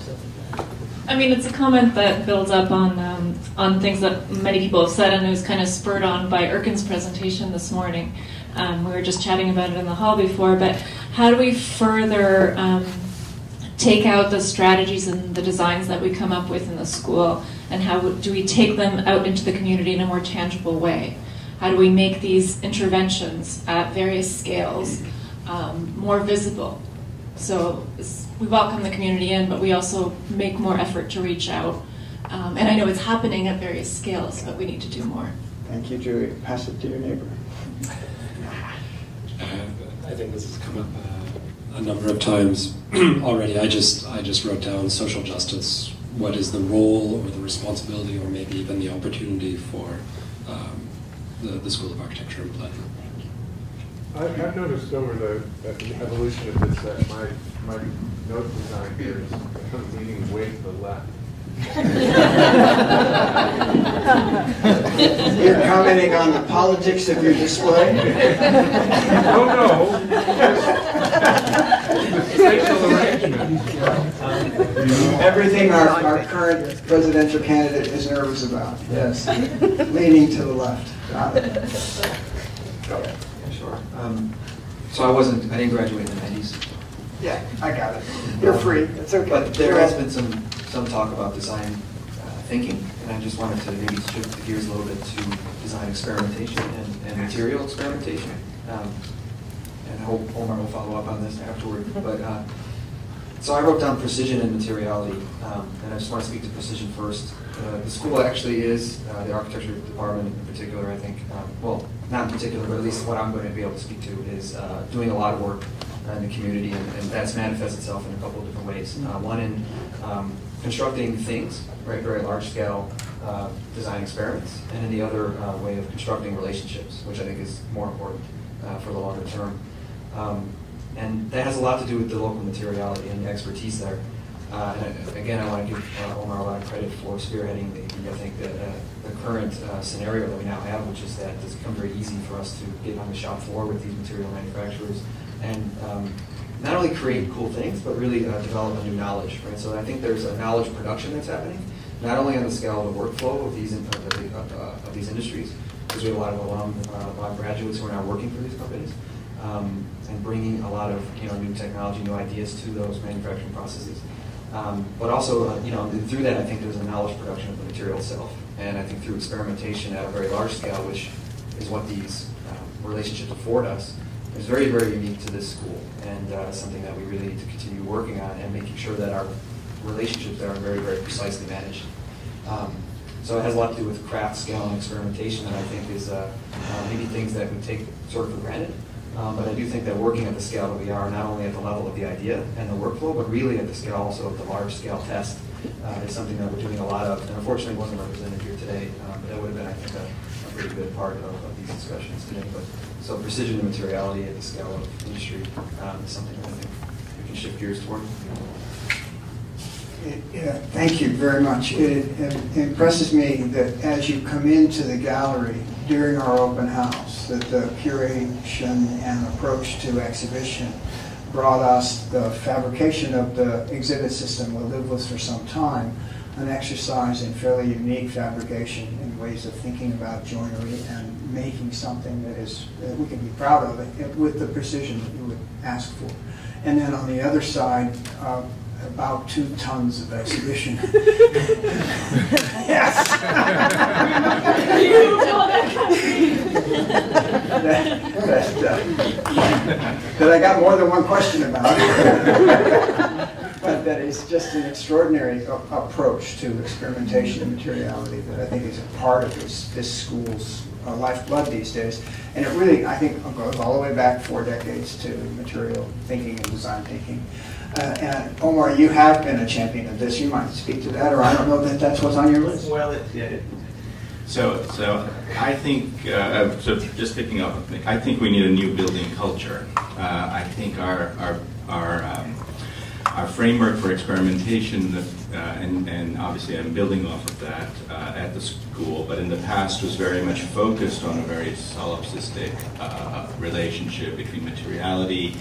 I mean, it's a comment that builds up on um, on things that many people have said, and it was kind of spurred on by Erkin's presentation this morning. Um, we were just chatting about it in the hall before, but how do we further um, take out the strategies and the designs that we come up with in the school, and how do we take them out into the community in a more tangible way? How do we make these interventions at various scales um, more visible? So it's- we welcome the community in, but we also make more effort to reach out. Um, and I know it's happening at various scales, but we need to do more. Thank you, Julie. Pass it to your neighbor. I think this has come up uh, a number of times already. I just I just wrote down social justice what is the role or the responsibility or maybe even the opportunity for um, the, the School of Architecture and Planning. I've, I've noticed over the uh, evolution of this that my, my note design here is leaning way to the left. You're commenting on the politics of your display? Oh, no. The spatial arrangement. Everything our, our current presidential candidate is nervous about, yes. Leaning to the left. Got it. Sure. Um, so I wasn't, I didn't graduate in the 90s. Yeah, I got it. You're free, it's okay. But there has been some, some talk about design uh, thinking, and I just wanted to maybe shift the gears a little bit to design experimentation and, and material experimentation. Um, and I hope Omar will follow up on this afterward. But uh, so I wrote down precision and materiality, um, and I just want to speak to precision first. Uh, the school actually is, uh, the architecture department in particular, I think, um, well, not in particular, but at least what I'm going to be able to speak to is uh, doing a lot of work in the community, and, and that's manifests itself in a couple of different ways. Uh, one in um, constructing things, right, very large scale uh, design experiments, and in the other uh, way of constructing relationships, which I think is more important uh, for the longer term. Um, and that has a lot to do with the local materiality and expertise there. Uh, and again, I want to give uh, Omar a lot of credit for spearheading the, I think that uh, the current uh, scenario that we now have, which is that it's become very easy for us to get on the shop floor with these material manufacturers and um, not only create cool things, but really uh, develop a new knowledge, right? So I think there's a knowledge production that's happening, not only on the scale of the workflow of these, of, the, uh, of these industries, because we have a lot of alum, uh, a lot of graduates who are now working for these companies, um, and bringing a lot of you know new technology, new ideas to those manufacturing processes. Um, but also, uh, you know, through that, I think there's a knowledge production of the material itself, and I think through experimentation at a very large scale, which is what these uh, relationships afford us, is very, very unique to this school, and uh, something that we really need to continue working on and making sure that our relationships there are very, very precisely managed. Um, so it has a lot to do with craft, scale, and experimentation that I think is uh, uh, maybe things that we take sort of for granted. Um, but I do think that working at the scale that we are, not only at the level of the idea and the workflow, but really at the scale also of the large scale test, uh, is something that we're doing a lot of. And unfortunately, wasn't represented here today, um, but that would have been, I think, a, a pretty good part of, of these discussions today. But so precision and materiality at the scale of industry um, is something that I think we can shift gears toward. Yeah, thank you very much. It, it impresses me that as you come into the gallery during our open house, that the curation and approach to exhibition brought us the fabrication of the exhibit system we'll live with for some time, an exercise in fairly unique fabrication in ways of thinking about joinery and making something that is that we can be proud of it with the precision that you would ask for. And then on the other side, uh, about two tons of exhibition. yes. that, that, uh, that I got more than one question about. but that is just an extraordinary approach to experimentation and materiality that I think is a part of this, this school's uh, lifeblood these days. And it really, I think, goes all the way back four decades to material thinking and design thinking. Uh, and Omar, you have been a champion of this. You might speak to that, or I don't know that that's what's on your list. Well, it, it, so so I think uh, so. Just picking up, I think we need a new building culture. Uh, I think our our our um, our framework for experimentation, uh, and, and obviously I'm building off of that uh, at the school, but in the past was very much focused on a very solipsistic uh, relationship between materiality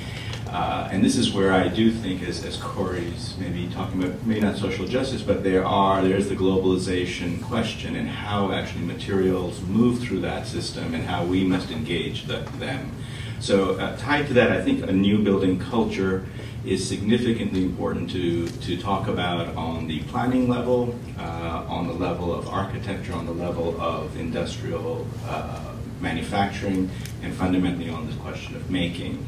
uh, and this is where I do think, as, as Corey's maybe talking about, maybe not social justice, but there are there's the globalization question and how actually materials move through that system and how we must engage the, them. So uh, tied to that, I think a new building culture is significantly important to, to talk about on the planning level, uh, on the level of architecture, on the level of industrial uh, manufacturing, and fundamentally on the question of making.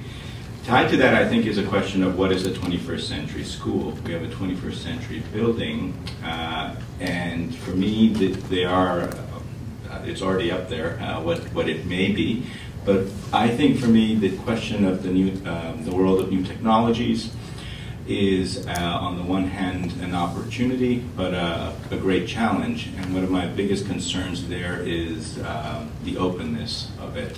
Tied to that, I think, is a question of what is a 21st century school. We have a 21st century building, uh, and for me, they are. Uh, it's already up there. Uh, what what it may be, but I think for me, the question of the new, um, the world of new technologies, is, uh, on the one hand, an opportunity, but a, a great challenge. And one of my biggest concerns there is uh, the openness of it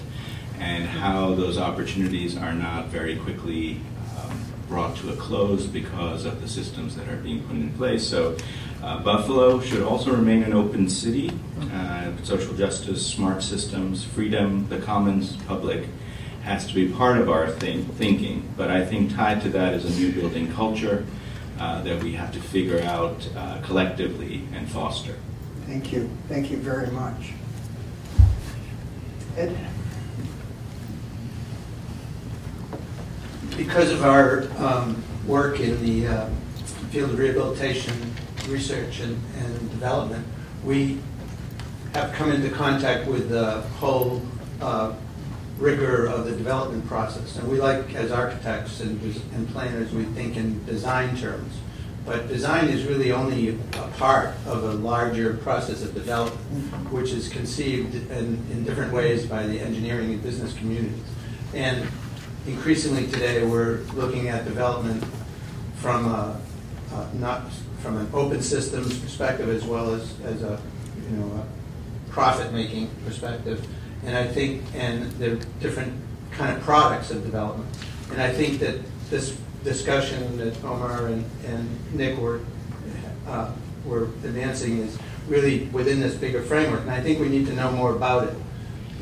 and how those opportunities are not very quickly um, brought to a close because of the systems that are being put in place. So uh, Buffalo should also remain an open city. Uh, social justice, smart systems, freedom, the commons, public has to be part of our think, thinking. But I think tied to that is a new building culture uh, that we have to figure out uh, collectively and foster. Thank you. Thank you very much. Ed? Because of our um, work in the uh, field of rehabilitation, research, and, and development, we have come into contact with the whole uh, rigor of the development process. And we like, as architects and, and planners, we think in design terms. But design is really only a part of a larger process of development, which is conceived in, in different ways by the engineering and business communities. And increasingly today, we're looking at development from a, not from an open systems perspective as well as, as a, you know, a profit-making perspective. And I think, and are different kind of products of development. And I think that this discussion that Omar and, and Nick were, uh, were advancing is really within this bigger framework. And I think we need to know more about it.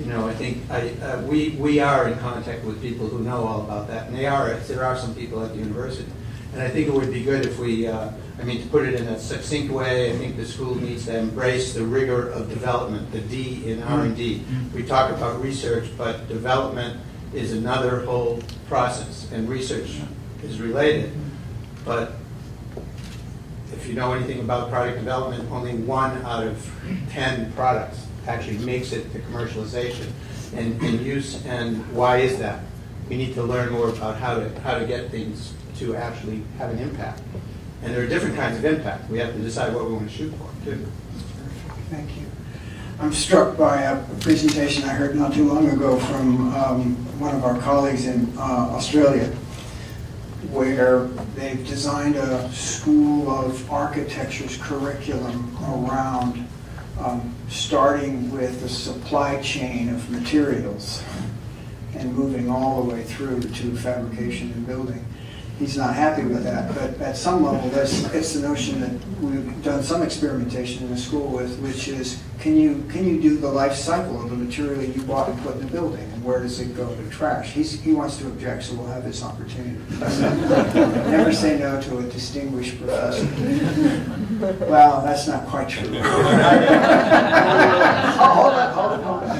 You know, I think I, uh, we, we are in contact with people who know all about that. And they are, there are some people at the university. And I think it would be good if we, uh, I mean, to put it in a succinct way, I think the school needs to embrace the rigor of development, the D in R&D. We talk about research, but development is another whole process, and research is related. But if you know anything about product development, only one out of 10 products actually makes it to commercialization and, and use. And why is that? We need to learn more about how to, how to get things to actually have an impact. And there are different kinds of impact. We have to decide what we want to shoot for, too. Thank you. I'm struck by a presentation I heard not too long ago from um, one of our colleagues in uh, Australia, where they've designed a school of architecture's curriculum around um, starting with the supply chain of materials and moving all the way through to fabrication and building he's not happy with that. But at some level, that's it's the notion that we've done some experimentation in the school with, which is can you can you do the life cycle of the material you bought and put in the building, and where does it go to trash? He's, he wants to object, so we'll have this opportunity. Never say no to a distinguished professor. Well, that's not quite true. hold on, hold on, hold on.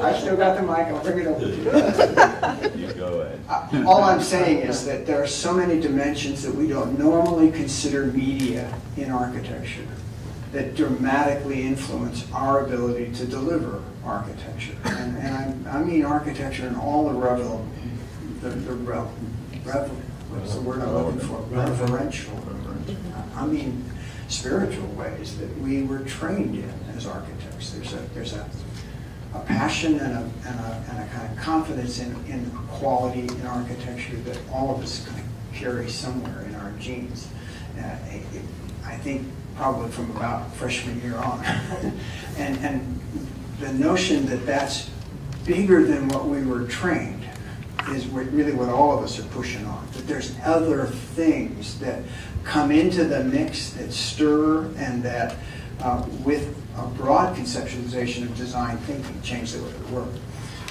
I still got the mic. I'll bring it over to you. You go ahead. Uh, all I'm saying is that there are so many dimensions that we don't normally consider media in architecture that dramatically influence our ability to deliver architecture. And, and I, I mean architecture in all the revel, the, the revel, what's the word I'm looking for? Reverential. I mean spiritual ways that we were trained in as architects. There's a, there's a, a passion and a, and a, and a kind of confidence in, in quality in architecture that all of us kind of carry somewhere in our genes. Uh, it, I think probably from about freshman year on. and, and the notion that that's bigger than what we were trained is really what all of us are pushing on. That there's other things that come into the mix that stir and that uh, with a broad conceptualization of design thinking change the way we work.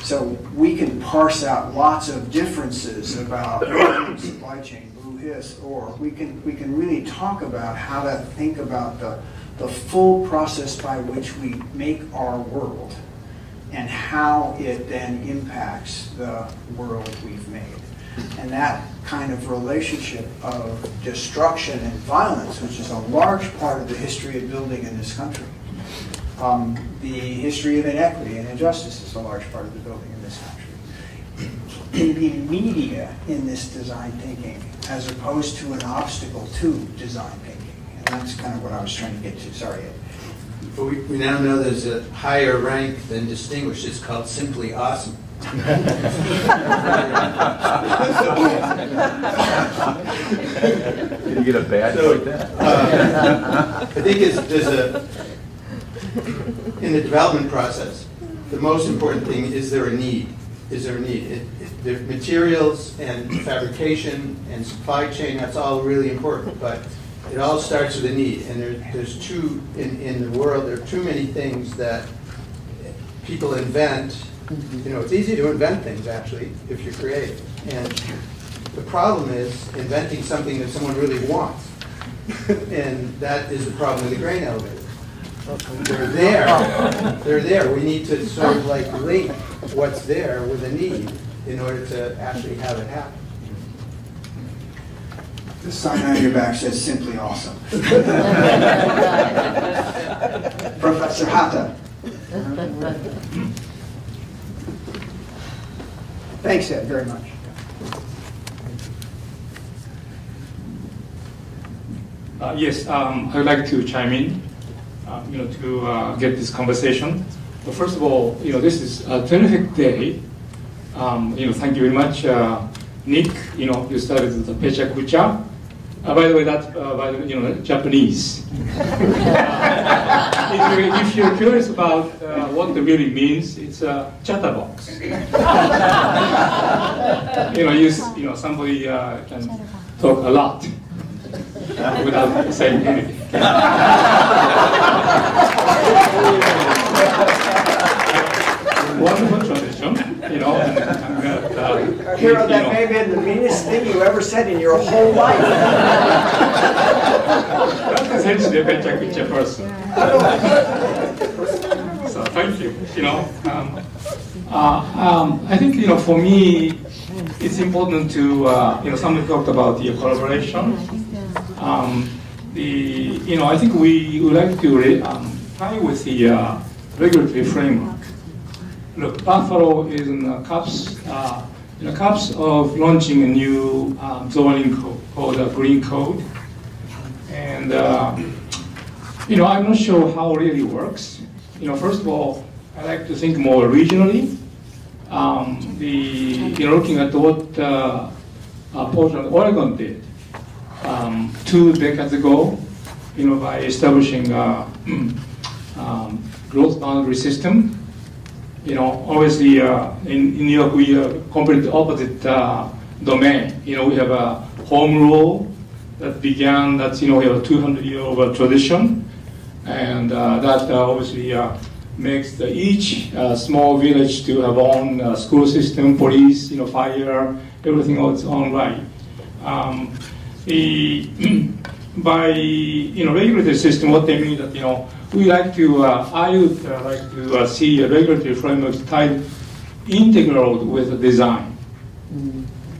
So we can parse out lots of differences about supply chain, hiss, or we can we can really talk about how to think about the the full process by which we make our world and how it then impacts the world we've made. And that kind of relationship of destruction and violence, which is a large part of the history of building in this country. Um, the history of inequity and injustice is a large part of the building in this country. Can be media in this design thinking as opposed to an obstacle to design thinking. And that's kind of what I was trying to get to. Sorry, But we, we now know there's a higher rank than distinguished. It's called simply awesome. Did you get a badge So, like that? uh, I think it's, there's a, in the development process, the most important thing, is there a need? Is there a need? It- it- The materials and fabrication and supply chain, that's all really important, but it all starts with a need. And there, there's two, in, in the world, there are too many things that people invent. You know, it's easy to invent things, actually, if you're creative. And the problem is inventing something that someone really wants. And that is the problem with the grain elevator. They're there, they're there. We need to sort of like link what's there with a need in order to actually have it happen. The sign on your back says simply awesome. Professor Hata. Thanks, Ed, very much. Uh, Yes, um, I would like to chime in, uh, you know, to uh, get this conversation. But first of all, you know, this is a terrific day. Um, You know, thank you very much, uh, Nick, you know, you started the Pecha Kucha. Uh, By the way, that's, uh, by the you know, Japanese. If you- if you're curious about what it really means, it's a chatterbox. You know, you you know, somebody can talk a lot without saying anything. Wonderful tradition, you know, and, and uh, Hero, that may have been the meanest thing you ever said in your whole life. That's essentially Kucha person. So thank you, you know. Um, uh, um, I think, you know, for me, it's important to, uh, you know, somebody talked about the collaboration. Um, the, you know, I think we would like to um, tie with the uh, regulatory framework. Look, Buffalo is in the cups, uh, in the cups of launching a new um, zoning code called the Green Code. And, uh, you know, I'm not sure how it really works. You know, first of all, I like to think more regionally. Um, the, you know, looking at what uh, uh, Portland, Oregon did um, two decades ago, you know, by establishing a um, growth boundary system. You know, obviously uh, in, in New York we are completely opposite uh, domain. You know, we have a home rule that began, that's, you know, we have a 200 year old tradition, and uh, that uh, obviously uh, makes the, each uh, small village to have own uh, school system, police, you know, fire, everything on its own right. Um, by you know regulatory system, what they mean that you know we like to uh, I would uh, like to uh, see a regulatory framework tied integral with the design.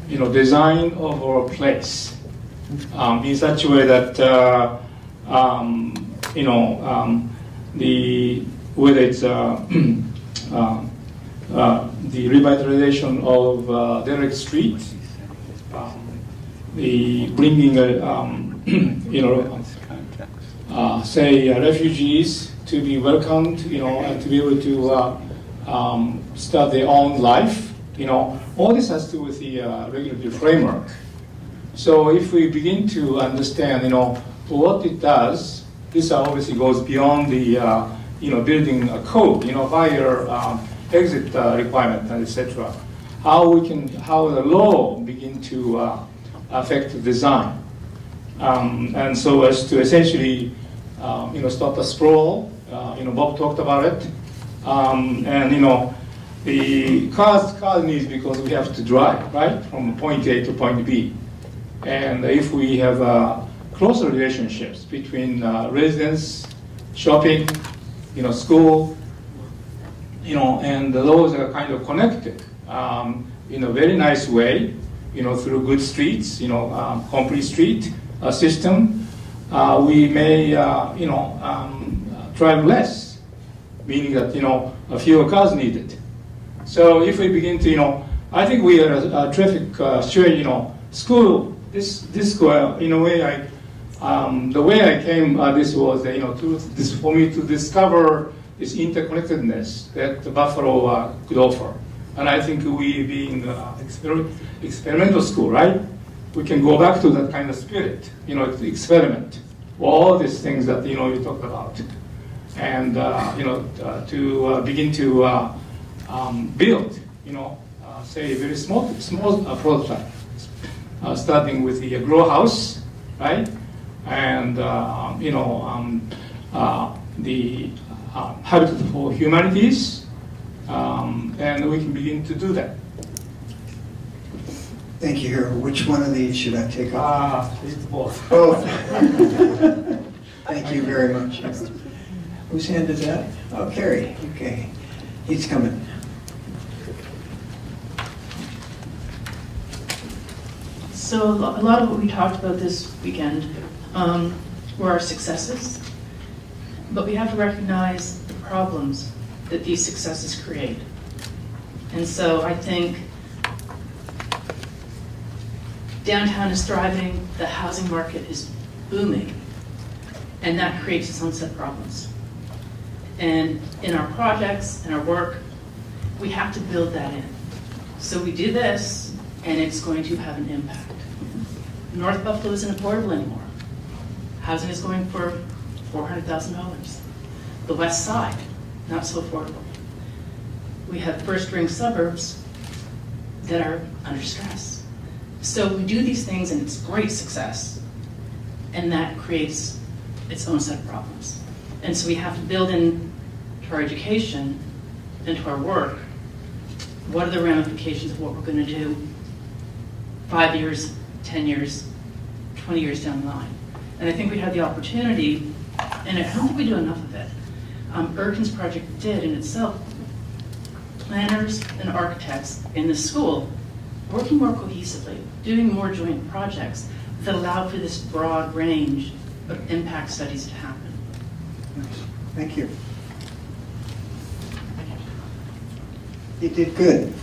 You know, design of our place um, in such a way that uh, um, you know um, the whether it's uh, uh, the revitalization of uh, Derrick Street, the bringing um, you know uh, say uh, refugees to be welcomed, you know, and to be able to uh, um, start their own life, you know, all this has to do with the uh, regulatory framework. So if we begin to understand, you know, what it does, this obviously goes beyond the, uh, you know, building a code, you know, fire um, exit uh, requirement and etc. How we can, how the law begin to affect design. Um, and so as to essentially, um, you know, stop the sprawl. Uh, you know, Bob talked about it. Um, and you know, the cars cars needs because we have to drive right from point A to point B. And if we have uh, closer relationships between uh, residents, shopping, you know, school, you know, and those are kind of connected um, in a very nice way, you know, through good streets, you know, um, complete street uh, system, uh, we may, uh, you know, um, drive less, meaning that, you know, a fewer cars needed. So if we begin to, you know, I think we are a, a terrific uh, sure, you know, school, this, this school, in a way, I, um, the way I came, uh, this was, you know, to, this, for me to discover this interconnectedness that the Buffalo uh, could offer. And I think we, being uh, exper- experimental school, right? We can go back to that kind of spirit, you know, to experiment. All these things that, you know, you talked about. And, uh, you know, uh, to uh, begin to uh, um, build, you know, uh, say a very small, small prototype, starting with the grow house, right? And, you know, um, the Habitat for Humanities, um, and we can begin to do that. Thank you, Harold. Which one of these should I take off? Ah, it's both. Both. Thank you very much. Whose hand is that? Oh, Kerry, okay. He's coming. So a a lot of what we talked about this weekend um, were our successes, but we have to recognize the problems that these successes create. And so I think downtown is thriving, the housing market is booming, and that creates its own set of problems. And in our projects and our work, we have to build that in. So we do this, and it's going to have an impact. North Buffalo isn't affordable anymore. Housing is going for $400,000. The west side, not so affordable. We have first-ring suburbs that are under stress. So we do these things, and it's great success, and that creates its own set of problems. And so we have to build in to our education and to our work, what are the ramifications of what we're going to do five years, 10 years, 20 years down the line. And I think we have the opportunity, and I don't think we do enough of it. Um, Erkin's project did in itself. Planners and architects in the school working more cohesively, doing more joint projects that allowed for this broad range of impact studies to happen. Thank you. You did good.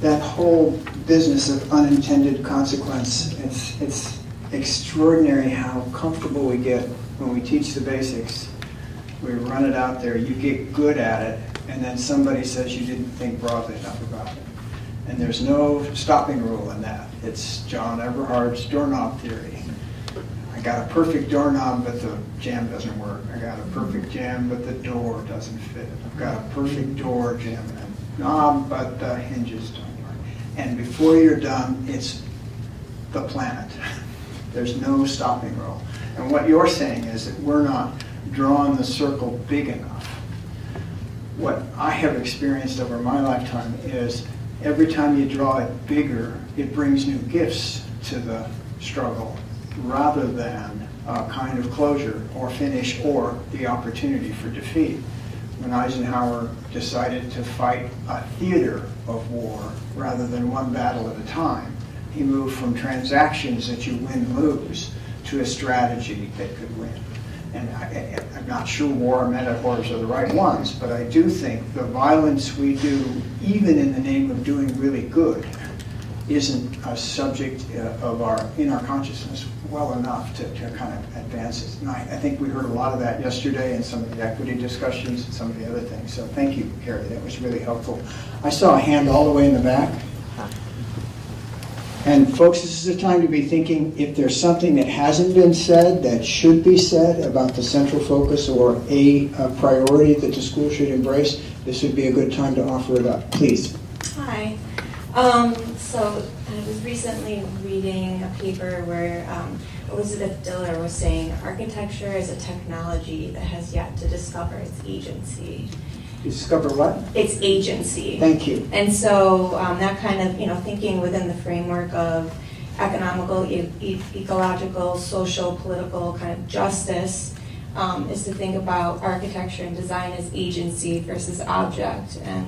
That whole business of unintended consequence, it's, it's extraordinary how comfortable we get when we teach the basics. We run it out there, you get good at it, and then somebody says you didn't think broadly enough about it. And there's no stopping rule in that. It's John Everhard's doorknob theory. I got a perfect doorknob, but the jamb doesn't work. I got a perfect jamb, but the door doesn't fit. I've got a perfect door jamb and knob, but the hinges don't work. And before you're done, it's the planet. There's no stopping rule. And what you're saying is that we're not drawing the circle big enough. What I have experienced over my lifetime is every time you draw it bigger, it brings new gifts to the struggle rather than a kind of closure or finish or the opportunity for defeat. When Eisenhower decided to fight a theater of war rather than one battle at a time, he moved from transactions that you win-lose to a strategy that could win. And I, I'm not sure war metaphors are the right ones, but I do think the violence we do, even in the name of doing really good, isn't a subject uh, of our, in our consciousness well enough to, to kind of advance it. And I, I think we heard a lot of that yesterday in some of the equity discussions and some of the other things. So thank you, Carrie, that was really helpful. I saw a hand all the way in the back. And folks, this is a time to be thinking if there's something that hasn't been said that should be said about the central focus or a, uh priority that the school should embrace, this would be a good time to offer it up. Please. Hi. Um, so I was recently reading a paper where um, Elizabeth Diller was saying architecture is a technology that has yet to discover its agency. Discover what? Its agency. Thank you. And so um, that kind of, you know, thinking within the framework of economical, e- e- ecological, social, political kind of justice um, is to think about architecture and design as agency versus object, and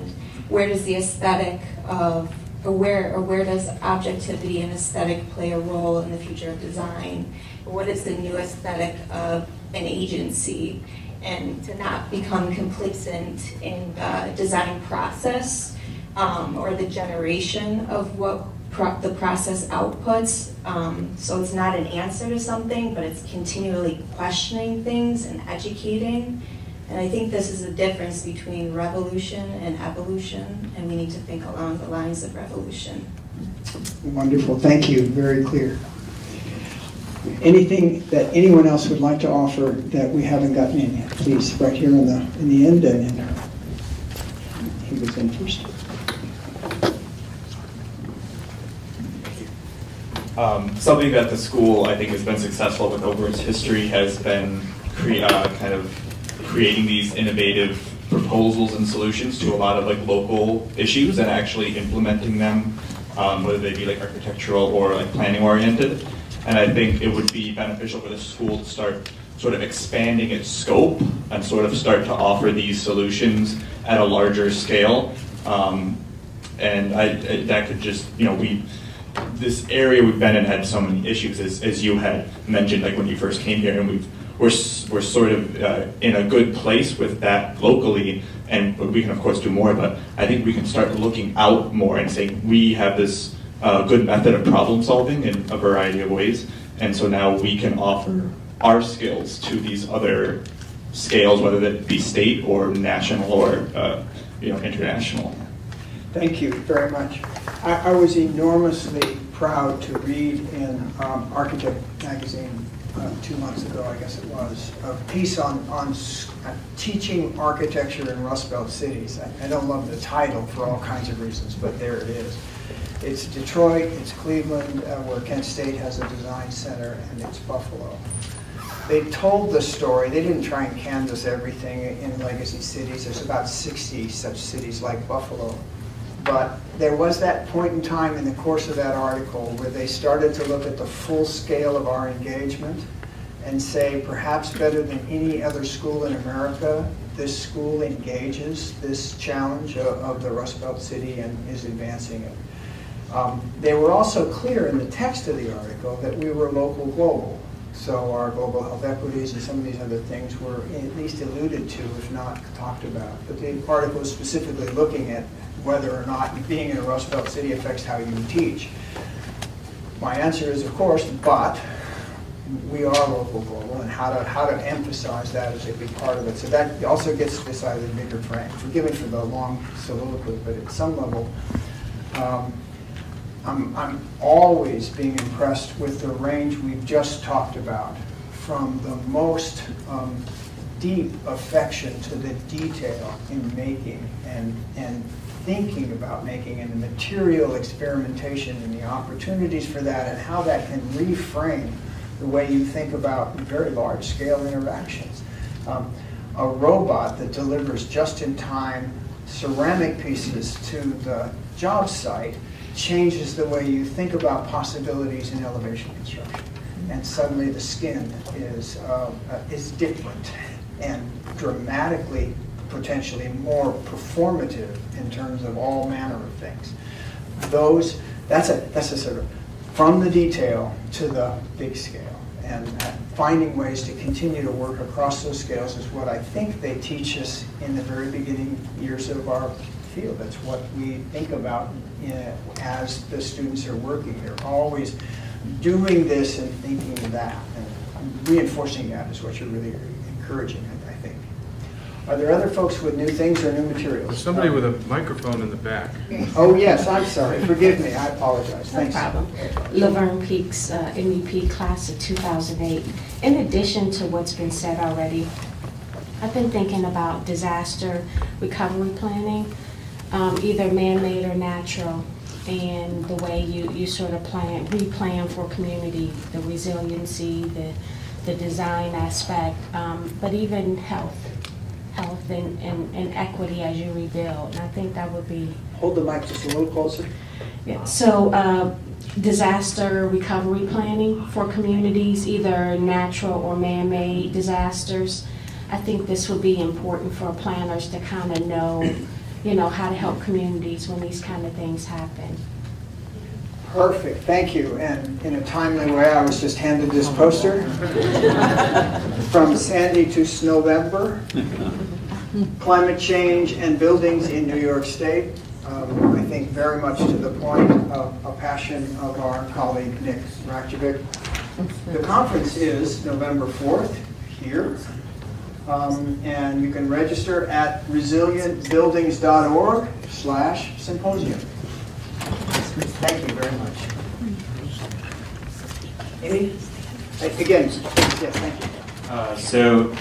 where does the aesthetic of, or where, or where does objectivity and aesthetic play a role in the future of design? What is the new aesthetic of an agency? And to not become complacent in the design process um, or the generation of what pro- the process outputs. Um, so it's not an answer to something, but it's continually questioning things and educating And I think this is the difference between revolution and evolution, and we need to think along the lines of revolution. Wonderful, thank you, very clear. Anything that anyone else would like to offer that we haven't gotten in yet, please, right here in the, in the end, and then he was in first. Um, something that the school, I think, has been successful with over its history has been uh, kind of creating these innovative proposals and solutions to a lot of like local issues and actually implementing them, um, whether they be like architectural or like planning oriented. And I think it would be beneficial for the school to start sort of expanding its scope and sort of start to offer these solutions at a larger scale. Um, and I, I, that could just, you know, we, this area we've been in had so many issues, as, as you had mentioned, like when you first came here, and we've, we're, we're sort of uh, in a good place with that locally, and we can of course do more, but I think we can start looking out more and saying, we have this uh, good method of problem solving in a variety of ways, and so now we can offer our skills to these other scales, whether that be state or national or, uh, you know, international. Thank you very much. I, I was enormously proud to read in um, Architect magazine uh, two months ago, I guess it was, a piece on, on uh, teaching architecture in Rust Belt cities. I, I don't love the title for all kinds of reasons, but there it is. It's Detroit, it's Cleveland, uh, where Kent State has a design center, and it's Buffalo. They told the story, they didn't try and canvass everything in legacy cities. There's about 60 such cities like Buffalo. But there was that point in time in the course of that article where they started to look at the full scale of our engagement and say, perhaps better than any other school in America, this school engages this challenge of, of the Rust Belt city and is advancing it. Um, they were also clear in the text of the article that we were local global. So our global health equities and some of these other things were at least alluded to, if not talked about. But the article was specifically looking at whether or not being in a Rust Belt city affects how you teach. My answer is, of course, but we are local global, and how to, how to emphasize that is a big part of it. So that also gets to this out of the bigger frame. Forgive me for the long soliloquy, but at some level, um, I'm, I'm always being impressed with the range we've just talked about, from the most um, deep affection to the detail in making and, and thinking about making and the material experimentation and the opportunities for that and how that can reframe the way you think about very large scale interactions. Um, a robot that delivers just in time ceramic pieces to the job site changes the way you think about possibilities in elevation construction. And suddenly the skin is, uh, uh, is different and dramatically, potentially more performative in terms of all manner of things. Those, that's a, that's a sort of from the detail to the big scale. And uh, finding ways to continue to work across those scales is what I think they teach us in the very beginning years of our field. That's what we think about uh, as the students are working. They're always doing this and thinking that. And reinforcing that is what you're really encouraging, I I think. Are there other folks with new things or new materials? There's somebody with a microphone in the back. Oh, yes, I'm sorry. Forgive me. I apologize. No Thanks. problem. Laverne Peaks uh, MEP class of 2008. In addition to what's been said already, I've been thinking about disaster recovery planning, um, either man-made or natural, and the way you, you sort of plan, we plan for community, the resiliency, the, the design aspect, um, but even health, health and, and, and equity as you rebuild. And I think that would be Hold the mic just a little closer. yeah, so uh, disaster recovery planning for communities, either natural or man-made disasters. I think this would be important for planners to kind of know, you know, how to help communities when these kind of things happen. Perfect, thank you. And in a timely way, I was just handed this poster from Sandy to Snowember, climate change and buildings in New York State. Um, I think very much to the point of a passion of our colleague Nick Rajkovich. The conference is November 4th here. Um, And you can register at resilientbuildings.org slash symposium. Thank you very much. Any, again, yes, thank you. Uh, So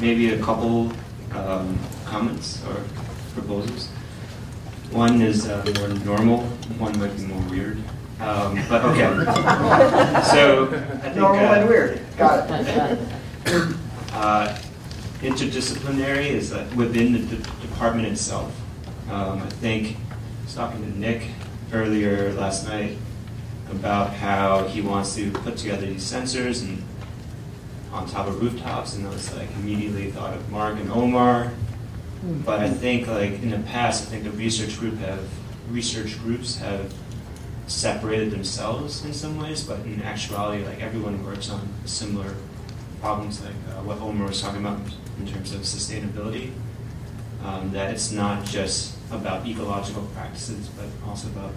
maybe a couple um, comments or proposals. One is uh, more normal, one might be more weird. Um, But, okay. So I think. Normal uh, and weird, got it. Interdisciplinary is that within the de- department itself. Um, I think, I was talking to Nick earlier last night about how he wants to put together these sensors and on top of rooftops, and I was like immediately thought of Mark and Omar. But I think like in the past, I think the research group have research groups have separated themselves in some ways, but in actuality, like everyone works on similar problems, like uh, what Omar was talking about in terms of sustainability. Um, that it's not just about ecological practices, but also about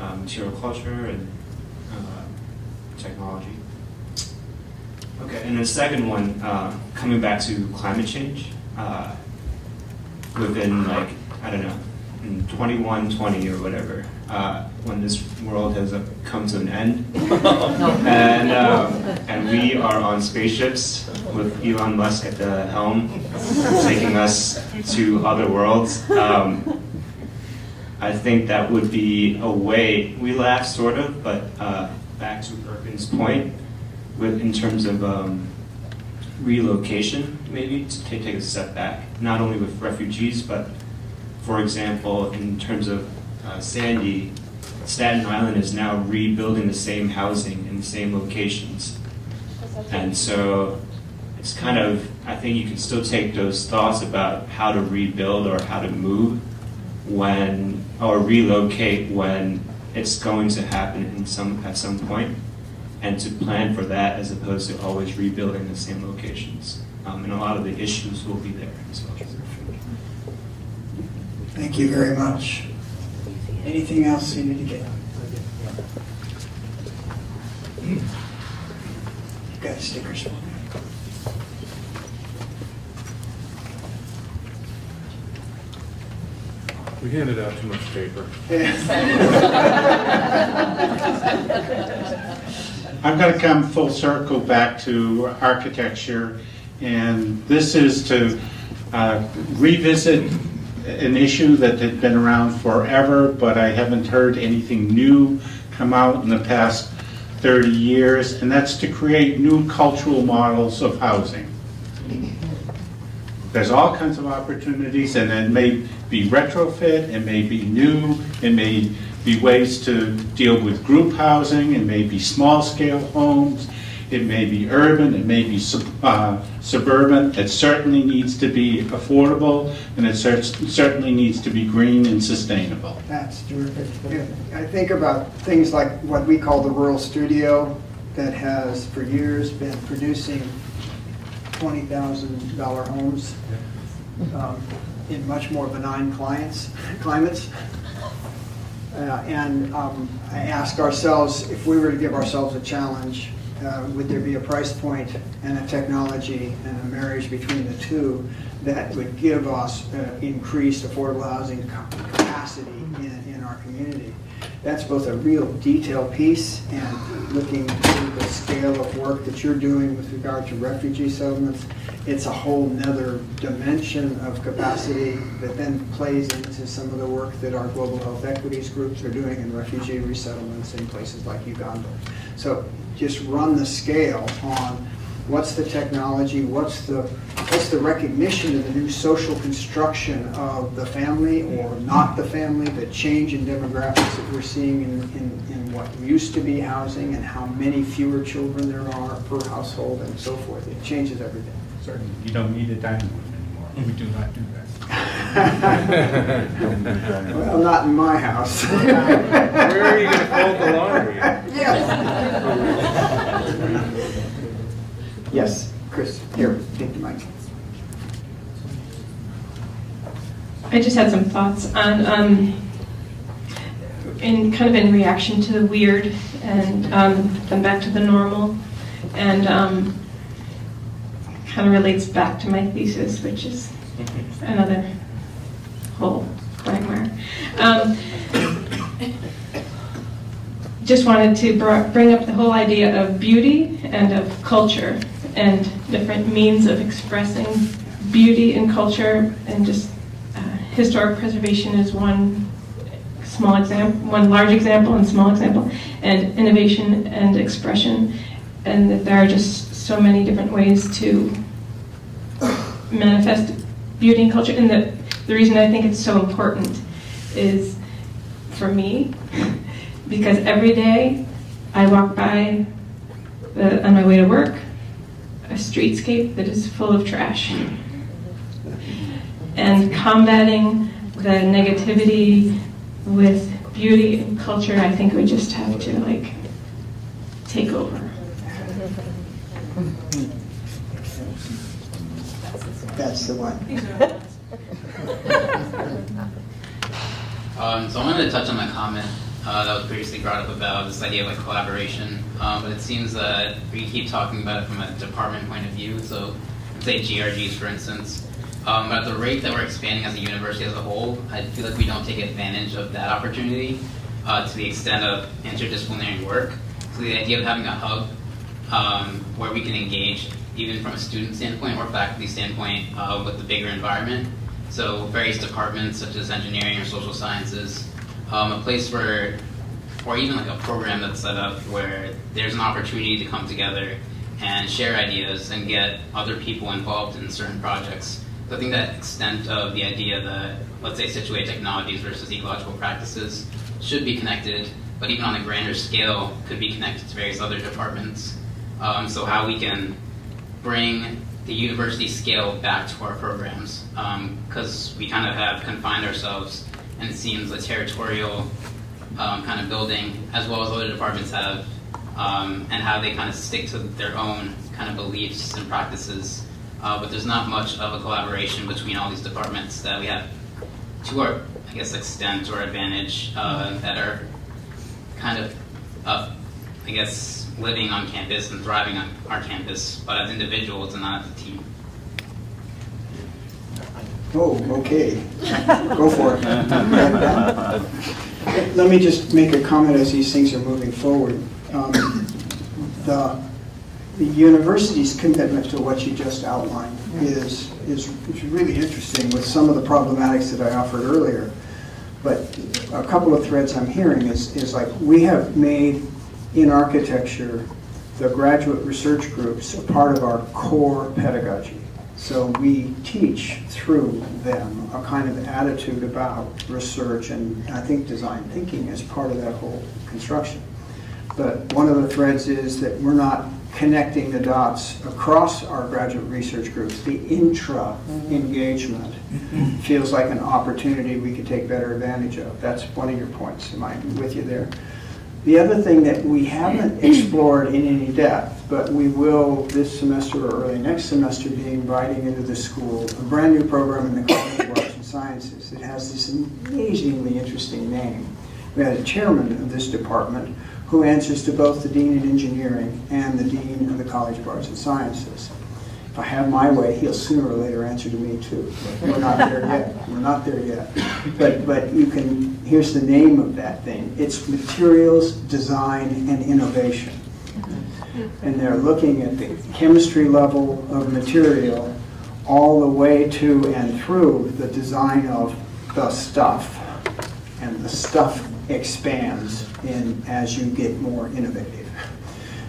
uh, material culture and uh, technology. Okay, and the second one, uh, coming back to climate change, uh, within like, I don't know, in 2120 or whatever, uh, when this world has uh, come to an end, and, um, and we are on spaceships with Elon Musk at the helm, taking us to other worlds. Um, I think that would be a way, we laugh sort of, but uh, back to Erkin's point, with, in terms of um, relocation, maybe to take, take a step back, not only with refugees, but for example, in terms of uh, Sandy, Staten Island is now rebuilding the same housing in the same locations. And so it's kind of, I think you can still take those thoughts about how to rebuild or how to move when, or relocate when it's going to happen in some, at some point, and to plan for that as opposed to always rebuilding the same locations. Um, and a lot of the issues will be there as well. Thank you very much. Anything else you need to get? You got stickers for me? We handed out too much paper. I'm going to come full circle back to architecture, and this is to uh, revisit an issue that had been around forever, but I haven't heard anything new come out in the past 30 years, and that's to create new cultural models of housing. There's all kinds of opportunities, and it may be retrofit, it may be new, it may be ways to deal with group housing, it may be small-scale homes, it may be urban, it may be sub- uh, suburban. It certainly needs to be affordable, and it cer- certainly needs to be green and sustainable. That's terrific. Yeah, I think about things like what we call the rural studio that has for years been producing $20,000 homes um, in much more benign clients, climates. Uh, And um, I ask ourselves, if we were to give ourselves a challenge, uh, would there be a price point and a technology and a marriage between the two that would give us uh, increased affordable housing capacity in, in our community? That's both a real detail piece and looking to the scale of work that you're doing with regard to refugee settlements. It's a whole nother dimension of capacity that then plays into some of the work that our global health equities groups are doing in refugee resettlements in places like Uganda. So just run the scale on what's the technology, what's the, what's the recognition of the new social construction of the family or not the family, the change in demographics that we're seeing in, in, in what used to be housing and how many fewer children there are per household and so forth. It changes everything. Certainly, you don't need a dining room anymore. We do not do that. Well, not in my house. Where are you gonna fold the laundry? Yes, Chris, here, take the mic. I just had some thoughts on, um, in kind of in reaction to the weird and um, then back to the normal, and um, kind of relates back to my thesis, which is another whole quagmire. Um, just wanted to br- bring up the whole idea of beauty and of culture and different means of expressing beauty and culture and just uh, historic preservation is one small example, one large example and small example, and innovation and expression, and that there are just so many different ways to manifest beauty and culture. And the, the reason I think it's so important is for me, because every day I walk by the, on my way to work a streetscape that is full of trash. And combating the negativity with beauty and culture, I think we just have to like take over. That's the one. Um, so I wanted to touch on the comment uh, that was previously brought up about this idea of like collaboration, um, but it seems that we keep talking about it from a department point of view. So, say GRGs, for instance. Um, but at the rate that we're expanding as a university as a whole, I feel like we don't take advantage of that opportunity uh, to the extent of interdisciplinary work. So the idea of having a hub um, where we can engage, even from a student standpoint or faculty standpoint, uh, with the bigger environment. So various departments such as engineering or social sciences, um, a place where, or even like a program that's set up where there's an opportunity to come together and share ideas and get other people involved in certain projects. So I think that extent of the idea that, let's say, situated technologies versus ecological practices should be connected, but even on a grander scale, could be connected to various other departments. Um, so how we can bring the university scale back to our programs, because we kind of have confined ourselves, and it seems a territorial um, kind of building, as well as other departments have, um, and how they kind of stick to their own kind of beliefs and practices. Uh, but there's not much of a collaboration between all these departments that we have to our, I guess, extent or advantage uh, that are kind of, uh, I guess, living on campus and thriving on our campus, but as individuals and not as a team. Oh, okay. Go for it. Let me just make a comment as these things are moving forward. Um, the, the university's commitment to what you just outlined is, is, is really interesting with some of the problematics that I offered earlier. But a couple of threads I'm hearing is, is like we have made in architecture the graduate research groups a part of our core pedagogy. So we teach through them a kind of attitude about research and I think design thinking as part of that whole construction. But one of the threads is that we're not connecting the dots across our graduate research groups. The intra-engagement feels like an opportunity we could take better advantage of. That's one of your points. Am I with you there? The other thing that we haven't explored in any depth, but we will this semester or early next semester be inviting into the school a brand new program in the College of Arts and Sciences. It has this amazingly interesting name. We had a chairman of this department who answers to both the Dean of Engineering and the Dean of the College of Arts and Sciences. If I have my way, he'll sooner or later answer to me too. We're not there yet. We're not there yet. But, but you can, here's the name of that thing. It's Materials, Design, and Innovation. And they're looking at the chemistry level of material all the way to and through the design of the stuff. And the stuff expands in as you get more innovative.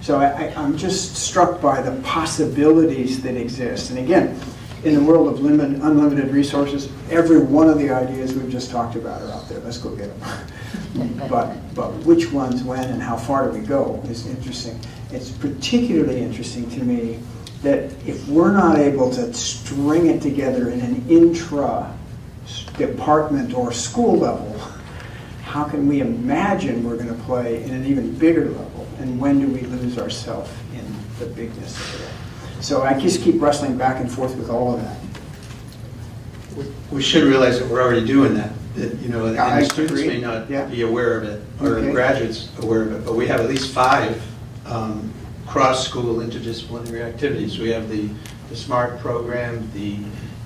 So I, am just struck by the possibilities that exist. And again, in the world of limit, unlimited resources, every one of the ideas we've just talked about are out there. Let's go get them. but, but which ones, when, and how far do we go is interesting. It's particularly interesting to me that if we're not able to string it together in an intra department or school level, how can we imagine we're going to play in an even bigger level? And when do we lose ourselves in the bigness of it all? So I just keep wrestling back and forth with all of that. We should realize that we're already doing that. That you know, and I students agree. may not Yeah. be aware of it, or Okay. graduates aware of it, but we have at least five um, cross-school interdisciplinary activities. We have the the SMART program, the,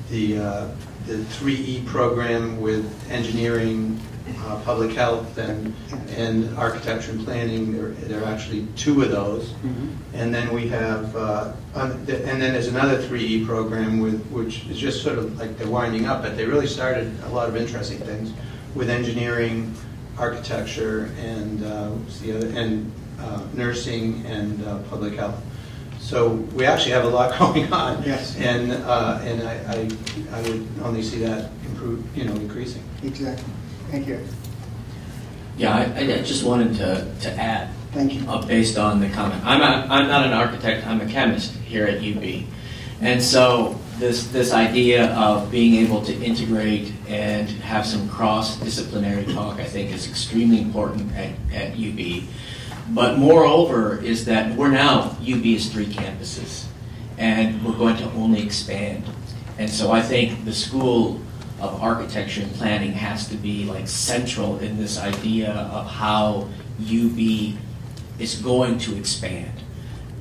the, uh, the 3E program with engineering, uh, public health, and, and architecture and planning. There, there are actually two of those. And then we have, uh, and then there's another 3E program with, which is just sort of like they're winding up, but they really started a lot of interesting things with engineering, architecture, and, uh, what's the other, and uh, nursing and uh, public health. So we actually have a lot going on. Yes. And, uh, and I, I, I would only see that improve, you know, increasing. Exactly. Thank you. Yeah, I, I just wanted to, to add. Thank you. Uh, based on the comment. I'm, a, I'm not an architect, I'm a chemist here at UB. And so this, this idea of being able to integrate and have some cross-disciplinary talk, I think is extremely important at, at UB. But moreover is that we're now, UB is three campuses, and we're going to only expand. And so I think the School of Architecture and Planning has to be like central in this idea of how UB is going to expand.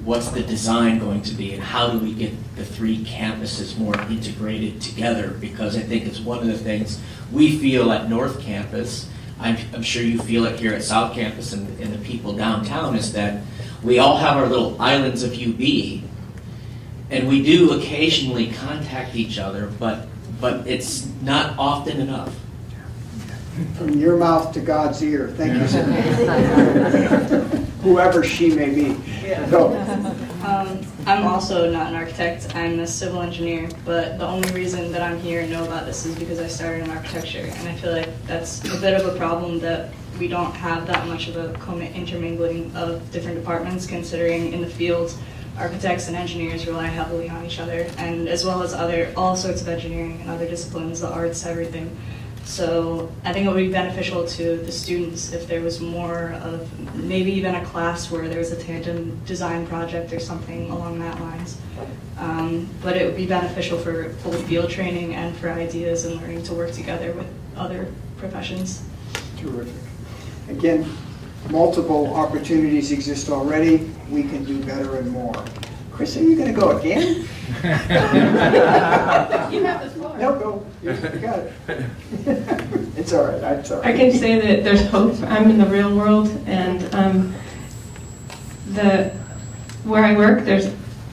What's the design going to be, and how do we get the three campuses more integrated together? Because I think it's one of the things we feel at North Campus, I'm, I'm sure you feel it here at South Campus and, and the people downtown, is that we all have our little islands of UB, and we do occasionally contact each other, but, but it's not often enough. From your mouth to God's ear. Thank you, sir. Whoever she may be. Go. Um, I'm also not an architect. I'm a civil engineer, but the only reason that I'm here and know about this is because I started in architecture, and I feel like that's a bit of a problem that we don't have that much of a intermingling of different departments, considering in the field, architects and engineers rely heavily on each other, and as well as other all sorts of engineering and other disciplines, the arts, everything. So I think it would be beneficial to the students if there was more of maybe even a class where there was a tandem design project or something along that lines. Um, but it would be beneficial for both field training and for ideas and learning to work together with other professions. Terrific. Again, multiple opportunities exist already. We can do better and more. Chris, are you going to go again? You have the floor. No, go. You got it. It's all right. I'm sorry. I can say that there's hope. I'm in the real world, and um, the where I work, there's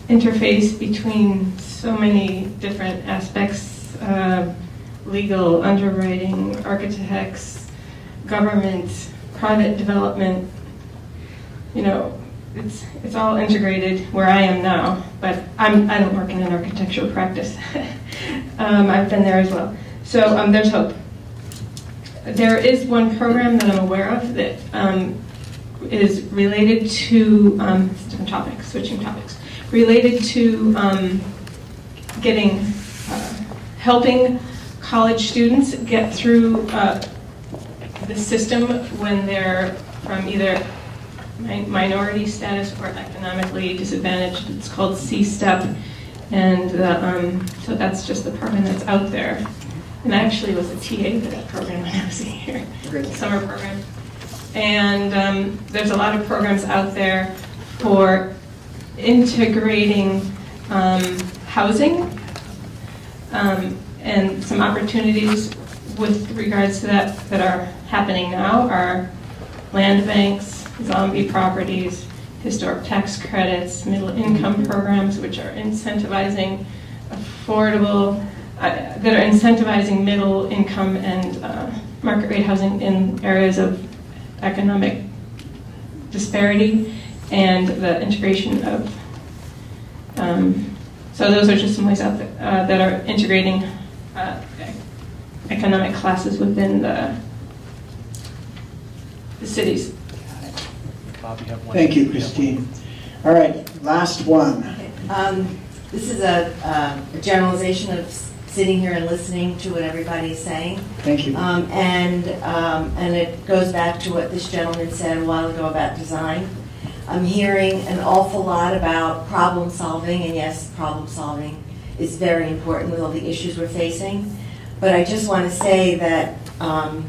interface between so many different aspects: uh, legal, underwriting, architects, government, private development. You know, it's it's all integrated where I am now. But I'm I don't work in an architectural practice. um, I've been there as well. So um, there's hope. There is one program that I'm aware of that um, is related to um, different topic, switching topics, related to um, getting, uh, helping college students get through uh, the system when they're from either minority status or economically disadvantaged. It's called C-STEP, and the, um, so that's just the program that's out there. And I actually was a TA for that program when I was here, summer program. And um, there's a lot of programs out there for integrating um, housing um, and some opportunities with regards to that that are happening now are land banks, zombie properties, historic tax credits, middle income programs, which are incentivizing affordable, uh, that are incentivizing middle income and uh, market rate housing in areas of economic disparity, and the integration of. Um, so those are just some ways out uh, that are integrating uh, economic classes within the, the cities. Thank you, Christine. All right, last one. Um, This is a um, a generalization of sitting here and listening to what everybody is saying. Thank you. Um, And, um, and it goes back to what this gentleman said a while ago about design. I'm hearing an awful lot about problem solving, and yes, problem solving is very important with all the issues we're facing. But I just want to say that um,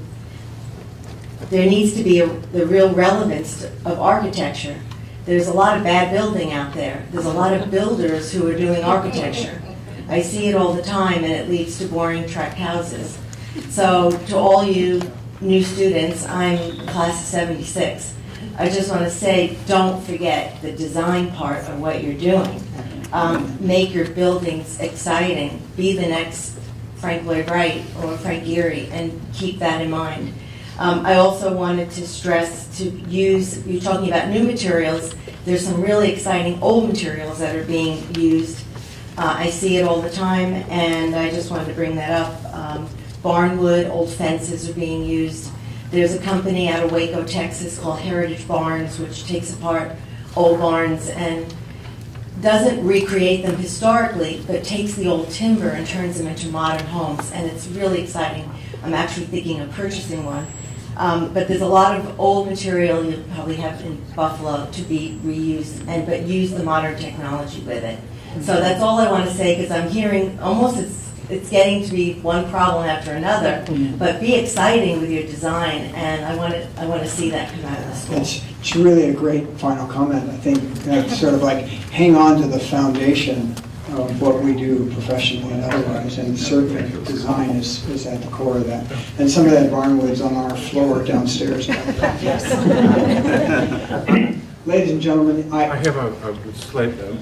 there needs to be a, the real relevance of architecture There's a lot of bad building out there. There's a lot of builders who are doing architecture. I see it all the time, and it leads to boring tract houses. So to all you new students, I'm class of 76. I just want to say, don't forget the design part of what you're doing. Um, make your buildings exciting. Be the next Frank Lloyd Wright or Frank Gehry, and keep that in mind. Um, I also wanted to stress to use, you're talking about new materials, there's some really exciting old materials that are being used. Uh, I see it all the time, and I just wanted to bring that up. Um, barnwood, old fences are being used. There's a company out of Waco, Texas called Heritage Barns, which takes apart old barns and doesn't recreate them historically, but takes the old timber and turns them into modern homes, and it's really exciting. I'm actually thinking of purchasing one. Um, but there's a lot of old material you probably have in Buffalo to be reused, and but use the modern technology with it. So that's all I want to say because I'm hearing almost it's it's getting to be one problem after another. But be exciting with your design, and I want to I want to see that come out of the school. It's, it's really a great final comment. I think that's sort of like hang on to the foundation of what we do professionally and otherwise, and certainly design is, is at the core of that. And some of that barnwood's on our floor downstairs. Yes. Ladies and gentlemen, I... I have a, a slight uh,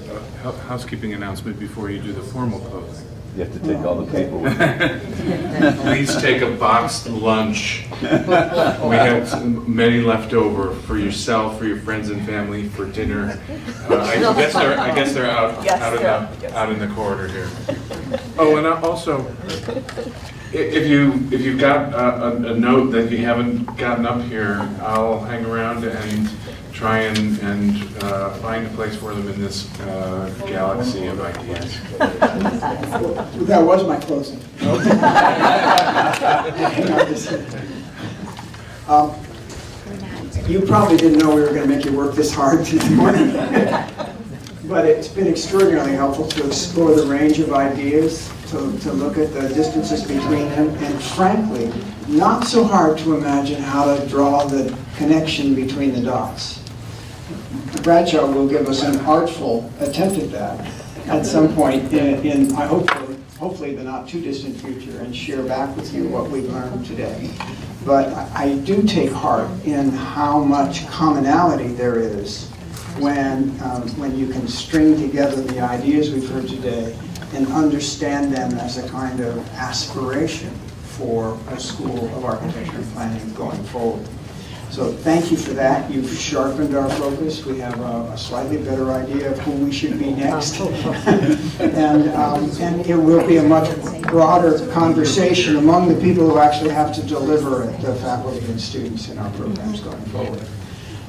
uh, housekeeping announcement before you do the formal closing. You have to take all the paperwork. Please take a boxed lunch. We have many left over for yourself, for your friends and family, for dinner. Uh, I guess they're, I guess they're out, out in the, out in the corridor here. Oh, and I- also, i- if you, if you've got a, a- a note that you haven't gotten up here, I'll hang around and try and, and uh, find a place for them in this uh, galaxy of ideas. That was my closing. Um, You probably didn't know we were going to make you work this hard this morning. But it's been extraordinarily helpful to explore the range of ideas, to, to look at the distances between them, and frankly, not so hard to imagine how to draw the connection between the dots. Bradshaw will give us an artful attempt at that at some point in, in I hope, hopefully the not too distant future, and share back with you what we've learned today. But I do take heart in how much commonality there is when, um, when you can string together the ideas we've heard today and understand them as a kind of aspiration for a school of architecture and planning going forward. So thank you for that. You've sharpened our focus. We have a a slightly better idea of who we should be next. And, um, and it will be a much broader conversation among the people who actually have to deliver it, the faculty and students in our programs going forward.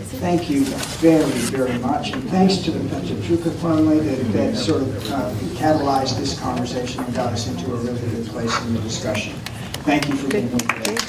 Thank you very, very much, and thanks to the to family that, that sort of uh, catalyzed this conversation and got us into a really good place in the discussion. Thank you for being here.